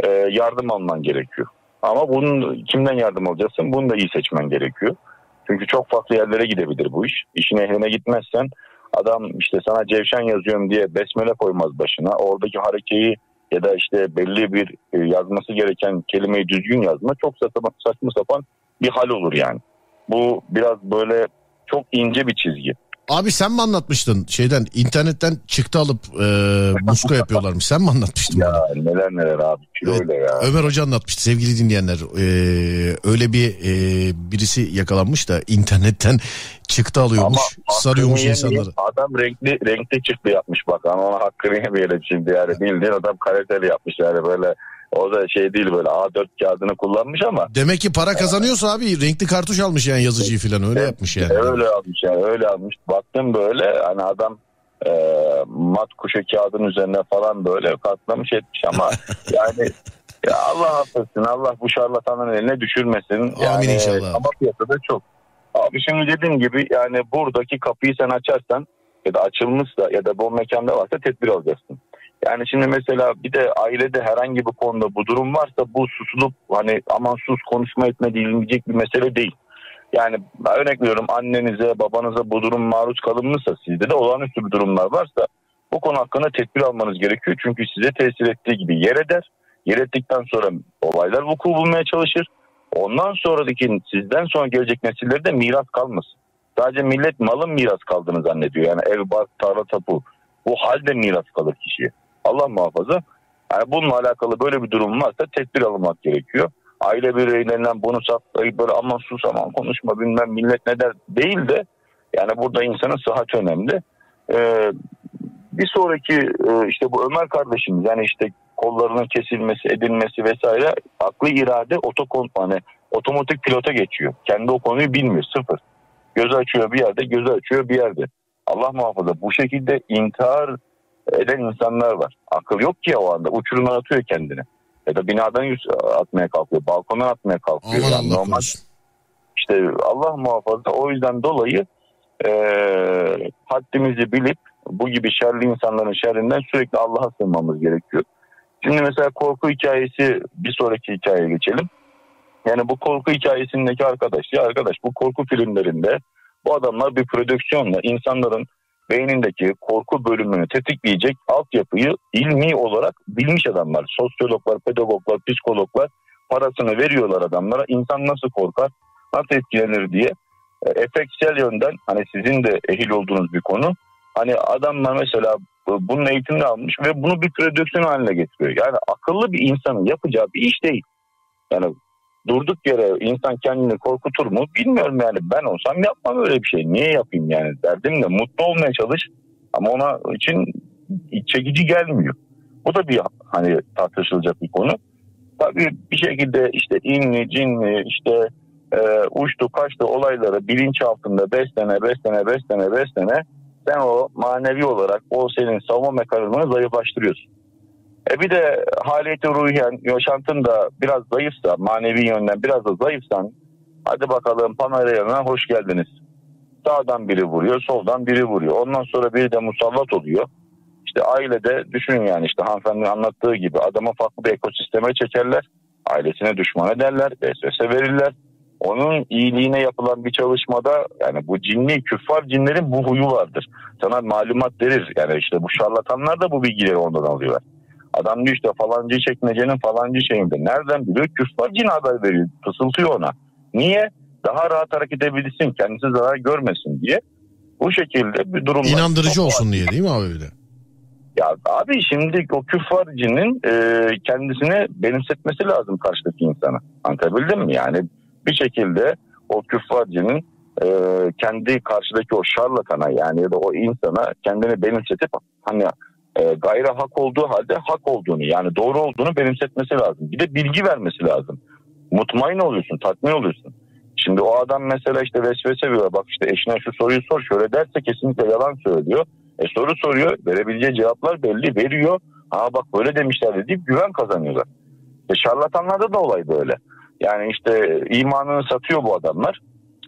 Speaker 7: e, yardım alman gerekiyor. Ama bunun kimden yardım alacaksın? Bunu da iyi seçmen gerekiyor. Çünkü çok farklı yerlere gidebilir bu iş. İşin ehline gitmezsen Adam işte sana cevşen yazıyorum diye besmele koymaz başına. Oradaki harekeyi ya da işte belli bir e, yazması gereken kelimeyi düzgün yazma çok saçma, saçma sapan bir hal olur yani. Bu biraz böyle çok ince bir çizgi.
Speaker 1: Abi sen mi anlatmıştın şeyden internetten çıktı alıp e, muska yapıyorlarmış sen mi anlatmıştın
Speaker 7: Ya
Speaker 1: bana?
Speaker 7: neler neler abi kiloyla ya.
Speaker 1: Ömer Hoca anlatmıştı sevgili dinleyenler. E, öyle bir e, birisi yakalanmış da internetten çıktı alıyormuş sarıyormuş
Speaker 7: hakkını
Speaker 1: insanları.
Speaker 7: Adam renkli renkli çıktı yapmış bak ama ona hakkını yemeyelim şimdi yani bildiğin adam kaliteli yapmış yani böyle o da şey değil böyle A4 kağıdını kullanmış ama
Speaker 1: Demek ki para kazanıyorsa abi renkli kartuş almış yani yazıcıyı falan öyle yapmış yani.
Speaker 7: öyle almış yani öyle almış baktım böyle hani adam e, mat kuşu kağıdın üzerine falan böyle katlamış etmiş ama yani ya Allah affetsin Allah bu şarlatanın eline düşürmesin. Yani,
Speaker 1: inşallah.
Speaker 7: Ama piyasada çok. Abi şimdi dediğim gibi yani buradaki kapıyı sen açarsan ya da açılmışsa ya da bu mekanda varsa tedbir alacaksın. Yani şimdi mesela bir de ailede herhangi bir konuda bu durum varsa bu susulup hani aman sus konuşma etme dinleyecek bir mesele değil. Yani örnek veriyorum annenize babanıza bu durum maruz kalınmışsa sizde de olağanüstü bir durumlar varsa bu konu hakkında tedbir almanız gerekiyor. Çünkü size tesir ettiği gibi yer eder. Yer ettikten sonra olaylar vuku bulmaya çalışır. Ondan sonraki sizden sonra gelecek nesillerde de miras kalmasın. Sadece millet malın miras kaldığını zannediyor. Yani ev, bar, tarla, tapu. Bu halde miras kalır kişiye. Allah muhafaza. Yani bununla alakalı böyle bir durum varsa tedbir alınmak gerekiyor. Aile bireylerinden bunu saklayıp böyle aman sus aman konuşma bilmem millet ne der değil de yani burada insanın sıhhati önemli. Ee, bir sonraki e, işte bu Ömer kardeşimiz yani işte kollarının kesilmesi edilmesi vesaire aklı irade otokon hani otomatik pilota geçiyor. Kendi o konuyu bilmiyor sıfır. Gözü açıyor bir yerde gözü açıyor bir yerde. Allah muhafaza bu şekilde intihar eden insanlar var. Akıl yok ki o anda uçurumdan atıyor kendini. Ya da binadan yüz atmaya kalkıyor. Balkondan atmaya kalkıyor.
Speaker 1: Aman
Speaker 7: Yani
Speaker 1: Allah
Speaker 7: normal
Speaker 1: korusun.
Speaker 7: işte Allah muhafaza o yüzden dolayı e, haddimizi bilip bu gibi şerli insanların şerrinden sürekli Allah'a sığınmamız gerekiyor. Şimdi mesela korku hikayesi bir sonraki hikayeye geçelim. Yani bu korku hikayesindeki arkadaş ya arkadaş bu korku filmlerinde bu adamlar bir prodüksiyonla insanların beynindeki korku bölümünü tetikleyecek altyapıyı ilmi olarak bilmiş adamlar. Sosyologlar, pedagoglar, psikologlar parasını veriyorlar adamlara. İnsan nasıl korkar, nasıl etkilenir diye e, efeksiyel yönden hani sizin de ehil olduğunuz bir konu. Hani adamlar mesela bu- bunun eğitimini almış ve bunu bir prodüksiyon haline getiriyor. Yani akıllı bir insanın yapacağı bir iş değil. Yani durduk yere insan kendini korkutur mu bilmiyorum yani ben olsam yapmam öyle bir şey. Niye yapayım yani derdim de mutlu olmaya çalış ama ona için çekici gelmiyor. Bu da bir hani tartışılacak bir konu. Tabii bir şekilde işte inli, cinli, işte e, uçtu kaçtı olayları bilinç altında beslene beslene beslene beslene sen o manevi olarak o senin savunma mekanizmanı zayıflaştırıyorsun. E bir de haliyeti ruhiyen yaşantın da biraz zayıfsa manevi yönden biraz da zayıfsan hadi bakalım panayra yanına hoş geldiniz. Sağdan biri vuruyor soldan biri vuruyor. Ondan sonra biri de musallat oluyor. İşte ailede düşünün yani işte hanımefendinin anlattığı gibi adamı farklı bir ekosisteme çekerler. Ailesine düşman ederler. Vesvese verirler. Onun iyiliğine yapılan bir çalışmada yani bu cinli küffar cinlerin bu huyu vardır. Sana malumat verir. Yani işte bu şarlatanlar da bu bilgileri ondan alıyorlar. Adam diyor işte falancı çekmecenin falancı şeyinde. Nereden biliyor? Küffar cin haber veriyor. Fısıltıyor ona. Niye? Daha rahat hareket edebilsin. Kendisi zarar görmesin diye. Bu şekilde bir durum var.
Speaker 1: İnandırıcı
Speaker 7: Çok
Speaker 1: olsun diye değil mi abi bir de?
Speaker 7: ya abi şimdi o küffarcının e, kendisine benimsetmesi lazım karşıdaki insana. Anlatabildim mi? Yani bir şekilde o küffarcının e, kendi karşıdaki o şarlatana yani ya da o insana kendini benimsetip hani e, gayri hak olduğu halde hak olduğunu yani doğru olduğunu benimsetmesi lazım. Bir de bilgi vermesi lazım. Mutmain oluyorsun, tatmin oluyorsun. Şimdi o adam mesela işte vesvese veriyor. Bak işte eşine şu soruyu sor. Şöyle derse kesinlikle yalan söylüyor. E soru soruyor. Verebileceği cevaplar belli. Veriyor. Ha bak böyle demişler deyip güven kazanıyorlar. E şarlatanlarda da olay böyle. Yani işte imanını satıyor bu adamlar.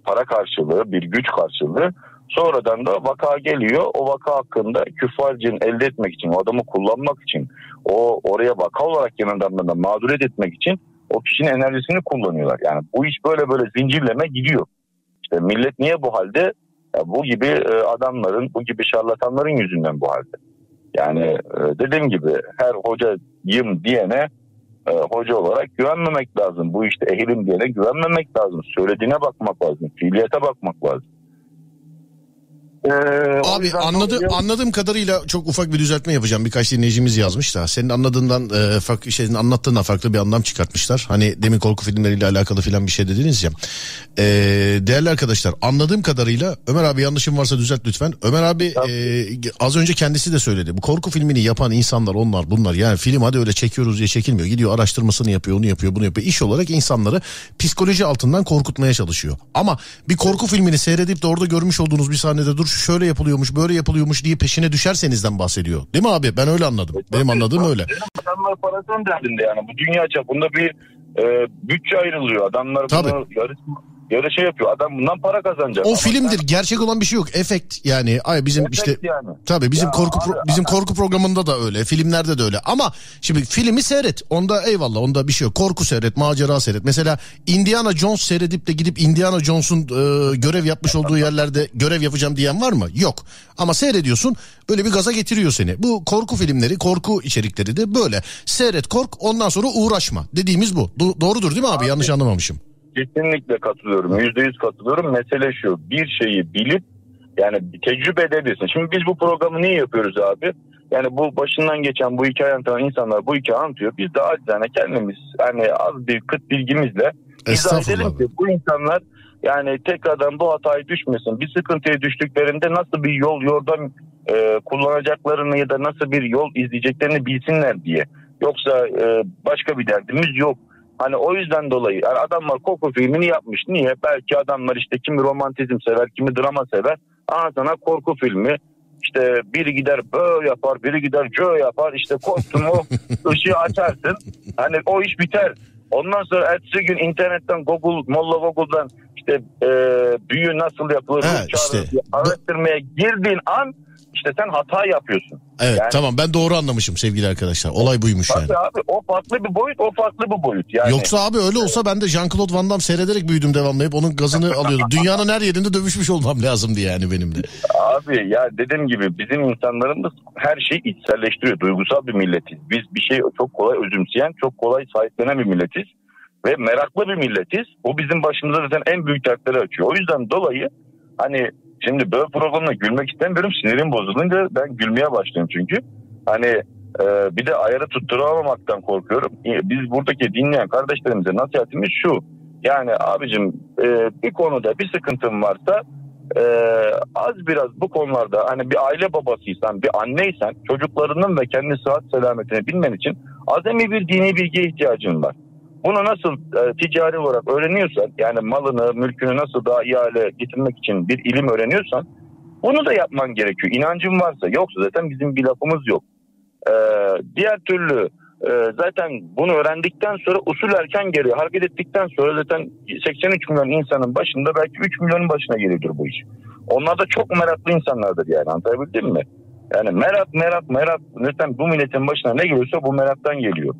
Speaker 7: Para karşılığı, bir güç karşılığı. Sonradan da vaka geliyor. O vaka hakkında küffar cin elde etmek için, o adamı kullanmak için, o oraya vaka olarak gelen adamlardan mağduriyet etmek için o kişinin enerjisini kullanıyorlar. Yani bu iş böyle böyle zincirleme gidiyor. İşte millet niye bu halde? Ya bu gibi e, adamların, bu gibi şarlatanların yüzünden bu halde. Yani e, dediğim gibi her hocayım diyene e, hoca olarak güvenmemek lazım. Bu işte ehilim diyene güvenmemek lazım. Söylediğine bakmak lazım. Fiiliyete bakmak lazım. Ee,
Speaker 1: Abi anladı,
Speaker 7: dolayı-
Speaker 1: anladığım kadarıyla çok ufak bir düzeltme yapacağım. Birkaç dinleyicimiz yazmış da. Senin anladığından, e, farklı, senin anlattığından farklı bir anlam çıkartmışlar. Hani demin korku filmleriyle alakalı filan bir şey dediniz ya. E, değerli arkadaşlar anladığım kadarıyla Ömer abi yanlışım varsa düzelt lütfen. Ömer abi e, az önce kendisi de söyledi. Bu korku filmini yapan insanlar onlar bunlar. Yani film hadi öyle çekiyoruz diye çekilmiyor. Gidiyor araştırmasını yapıyor, onu yapıyor, bunu yapıyor. İş olarak insanları psikoloji altından korkutmaya çalışıyor. Ama bir korku filmini seyredip de orada görmüş olduğunuz bir sahnede dur şöyle yapılıyormuş, böyle yapılıyormuş diye peşine düşersenizden bahsediyor. Değil mi abi? Ben öyle anladım. Benim anladığım öyle.
Speaker 7: Adamlar parasının derdinde yani. Bu dünya çapında bir e, bütçe ayrılıyor. Adamlar
Speaker 1: Tabii.
Speaker 7: bunu yarış, yarı şey yapıyor. Adam bundan para kazanacak.
Speaker 1: O
Speaker 7: Ama
Speaker 1: filmdir.
Speaker 7: sen-
Speaker 1: Gerçek olan bir şey yok. Efekt yani. Ay bizim
Speaker 7: Efekt
Speaker 1: işte
Speaker 7: yani.
Speaker 1: tabii bizim
Speaker 7: Ya
Speaker 1: korku pro-
Speaker 7: abi,
Speaker 1: bizim korku programında da öyle. Filmlerde de öyle. Ama şimdi filmi seyret. Onda eyvallah. Onda bir şey yok. Korku seyret, macera seyret. Mesela Indiana Jones seyredip de gidip Indiana Jones'un e, görev yapmış olduğu yerlerde görev yapacağım diyen var mı? Yok. Ama seyrediyorsun. Böyle bir gaza getiriyor seni. Bu korku filmleri, korku içerikleri de böyle. Seyret, kork, ondan sonra uğraşma. Dediğimiz bu. Do- doğrudur değil mi abi? Yanlış anlamamışım.
Speaker 7: Kesinlikle katılıyorum. Yüzde yüz katılıyorum. Mesele şu. Bir şeyi bilip yani tecrübe edebilirsin. Şimdi biz bu programı niye yapıyoruz abi? Yani bu başından geçen bu hikaye anlatan insanlar bu hikaye anlatıyor. Biz de acizane kendimiz hani az bir kıt bilgimizle izah edelim ki bu insanlar yani tekrardan bu hataya düşmesin. Bir sıkıntıya düştüklerinde nasıl bir yol yordam e, kullanacaklarını ya da nasıl bir yol izleyeceklerini bilsinler diye. Yoksa e, başka bir derdimiz yok. Hani o yüzden dolayı yani adamlar korku filmini yapmış. Niye? Belki adamlar işte kimi romantizm sever, kimi drama sever. Aa sana korku filmi. İşte biri gider böyle yapar, biri gider şöyle yapar. İşte kostüm o ışığı açarsın. Hani o iş biter. Ondan sonra ertesi gün internetten Google, Molla Google'dan işte e, büyü nasıl yapılır,
Speaker 1: Ha, işte.
Speaker 7: araştırmaya girdiğin an işte sen hata yapıyorsun.
Speaker 1: Evet
Speaker 7: Yani-
Speaker 1: tamam ben doğru anlamışım sevgili arkadaşlar. Olay buymuş yani.
Speaker 7: Abi o farklı bir boyut, o farklı bir boyut. Yani
Speaker 1: Yoksa abi öyle olsa ben de Jean-Claude Van Damme seyrederek büyüdüm devamlı. Hep onun gazını alıyordum. Dünyanın her yerinde dövüşmüş olmam lazımdı yani benim de.
Speaker 7: Abi ya dediğim gibi bizim insanlarımız her şeyi içselleştiriyor. Duygusal bir milletiz. Biz bir şey çok kolay özümseyen, çok kolay sahiplenen bir milletiz. Ve meraklı bir milletiz. Bu bizim başımıza zaten en büyük dertleri açıyor. O yüzden dolayı hani şimdi böyle programda gülmek istemiyorum. Sinirim bozulunca ben gülmeye başlıyorum çünkü. Hani e, bir de ayarı tutturamamaktan korkuyorum. E, Biz buradaki dinleyen kardeşlerimize nasihatimiz şu. Yani abicim e, bir konuda bir sıkıntın varsa e, az biraz bu konularda hani bir aile babasıysan, bir anneysen çocuklarının ve kendi sıhhat selametini bilmen için azami bir dini bilgiye ihtiyacın var. Bunu nasıl e, ticari olarak öğreniyorsan yani malını, mülkünü nasıl daha iyi hale getirmek için bir ilim öğreniyorsan bunu da yapman gerekiyor. İnancın varsa yoksa zaten bizim bir lafımız yok. E, diğer türlü e, zaten bunu öğrendikten sonra usul erken geliyor. Hareket ettikten sonra zaten 83 milyon insanın başında belki 3 milyonun başına geliyordur bu iş. Onlar da çok meraklı insanlardır yani anlatabildim mi? Yani merak merak merak zaten bu milletin başına ne geliyorsa bu meraktan geliyor.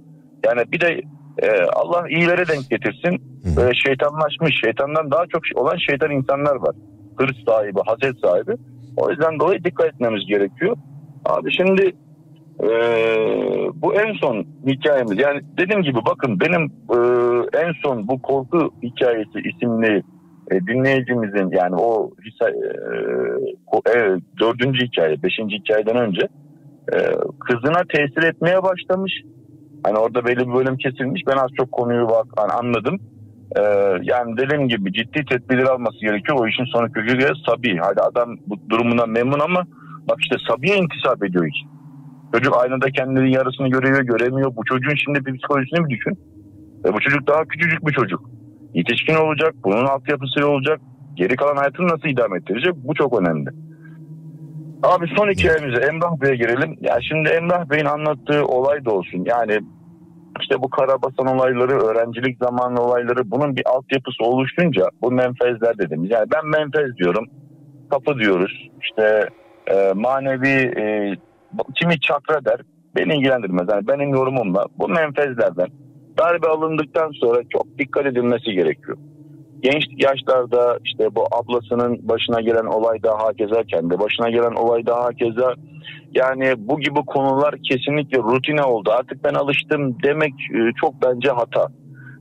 Speaker 7: Yani bir de e, Allah iyilere denk getirsin. Böyle şeytanlaşmış, şeytandan daha çok olan şeytan insanlar var. Hırs sahibi, haset sahibi. O yüzden dolayı dikkat etmemiz gerekiyor. Abi şimdi e, bu en son hikayemiz. Yani dediğim gibi bakın benim e, en son bu korku hikayesi isimli e, dinleyicimizin yani o e, e, dördüncü hikaye, beşinci hikayeden önce e, kızına tesir etmeye başlamış. Hani orada belli bir bölüm kesilmiş. Ben az çok konuyu bak, hani anladım. Ee, yani dediğim gibi ciddi tedbirler alması gerekiyor. O işin sonu kökü de Sabi. Hadi adam bu durumundan memnun ama bak işte Sabi'ye intisap ediyor iş. Çocuk aynada kendinin yarısını görüyor, göremiyor. Bu çocuğun şimdi bir psikolojisini bir düşün. Ve bu çocuk daha küçücük bir çocuk. Yetişkin olacak, bunun altyapısı olacak. Geri kalan hayatını nasıl idame ettirecek? Bu çok önemli. Abi son hikayemize Emrah Bey'e girelim. Ya şimdi Emrah Bey'in anlattığı olay da olsun. Yani işte bu Karabasan olayları, öğrencilik zamanı olayları bunun bir altyapısı oluşunca bu menfezler dediğimiz. Yani ben menfez diyorum, kapı diyoruz. İşte e, manevi e, kimi çakra der. Beni ilgilendirmez. Yani benim yorumumla bu menfezlerden darbe alındıktan sonra çok dikkat edilmesi gerekiyor. Genç yaşlarda işte bu ablasının başına gelen olay da hakeza kendi başına gelen olay da hakeza yani bu gibi konular kesinlikle rutine oldu. Artık ben alıştım demek e, çok bence hata.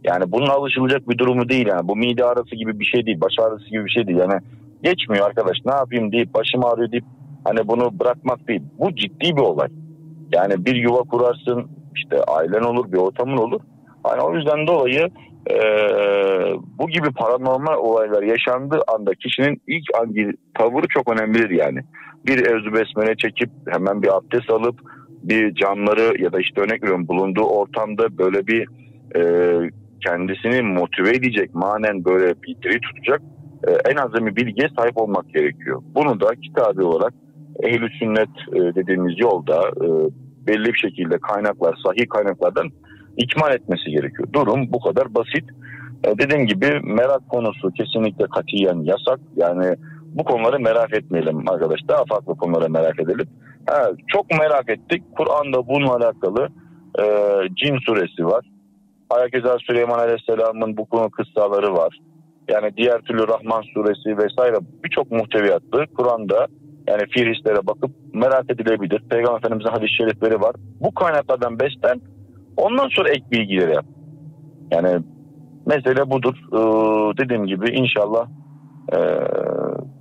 Speaker 7: Yani bunun alışılacak bir durumu değil yani. Bu mide ağrısı gibi bir şey değil, baş ağrısı gibi bir şey değil. Yani geçmiyor arkadaş ne yapayım deyip başım ağrıyor deyip hani bunu bırakmak değil. Bu ciddi bir olay. Yani bir yuva kurarsın işte ailen olur bir ortamın olur. Hani o yüzden dolayı e, bu gibi paranormal olaylar yaşandığı anda kişinin ilk anki tavırı çok önemlidir yani. Bir evzu besmele çekip hemen bir abdest alıp bir camları ya da işte örnek veriyorum bulunduğu ortamda böyle bir e, kendisini motive edecek manen böyle bir diri tutacak e, en azından bir bilgiye sahip olmak gerekiyor. Bunu da kitabi olarak ehl sünnet e, dediğimiz yolda e, belli bir şekilde kaynaklar, sahih kaynaklardan ikmal etmesi gerekiyor. Durum bu kadar basit. E, dediğim gibi merak konusu kesinlikle katiyen yasak. Yani bu konuları merak etmeyelim arkadaş. Daha farklı konulara merak edelim. Ha, çok merak ettik. Kur'an'da bununla alakalı e, Cin suresi var. Ayakeza Süleyman Aleyhisselam'ın bu konu kıssaları var. Yani diğer türlü Rahman suresi vesaire birçok muhteviyatlı Kur'an'da yani fihrislere bakıp merak edilebilir. Peygamber Efendimiz'in hadis-i şerifleri var. Bu kaynaklardan beslen ondan sonra ek bilgileri yap. Yani mesele budur. Ee, dediğim gibi inşallah e,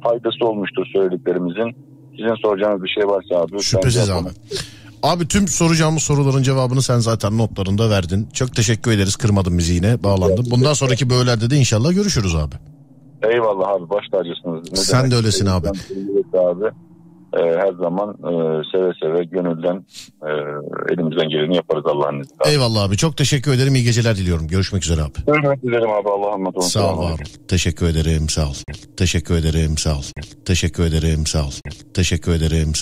Speaker 7: faydası olmuştur söylediklerimizin. Sizin soracağınız bir şey varsa abi.
Speaker 1: Şüphesiz abi. Abi tüm soracağımız soruların cevabını sen zaten notlarında verdin. Çok teşekkür ederiz kırmadın bizi yine bağlandın. Bundan sonraki böylelerde de inşallah görüşürüz abi.
Speaker 7: Eyvallah abi baş tacısınız. Ne
Speaker 1: Sen de öylesin abi.
Speaker 7: abi. Ee, her zaman e, seve seve gönülden e, elimizden geleni yaparız Allah'ın izniyle.
Speaker 1: Eyvallah abi çok teşekkür ederim iyi geceler diliyorum. Görüşmek üzere abi.
Speaker 7: Görüşmek üzere abi Allah'a emanet olun.
Speaker 1: Sağ ol ol. Teşekkür ederim sağ ol. Teşekkür ederim sağ ol. Teşekkür ederim sağ ol. Teşekkür ederim sağ ol.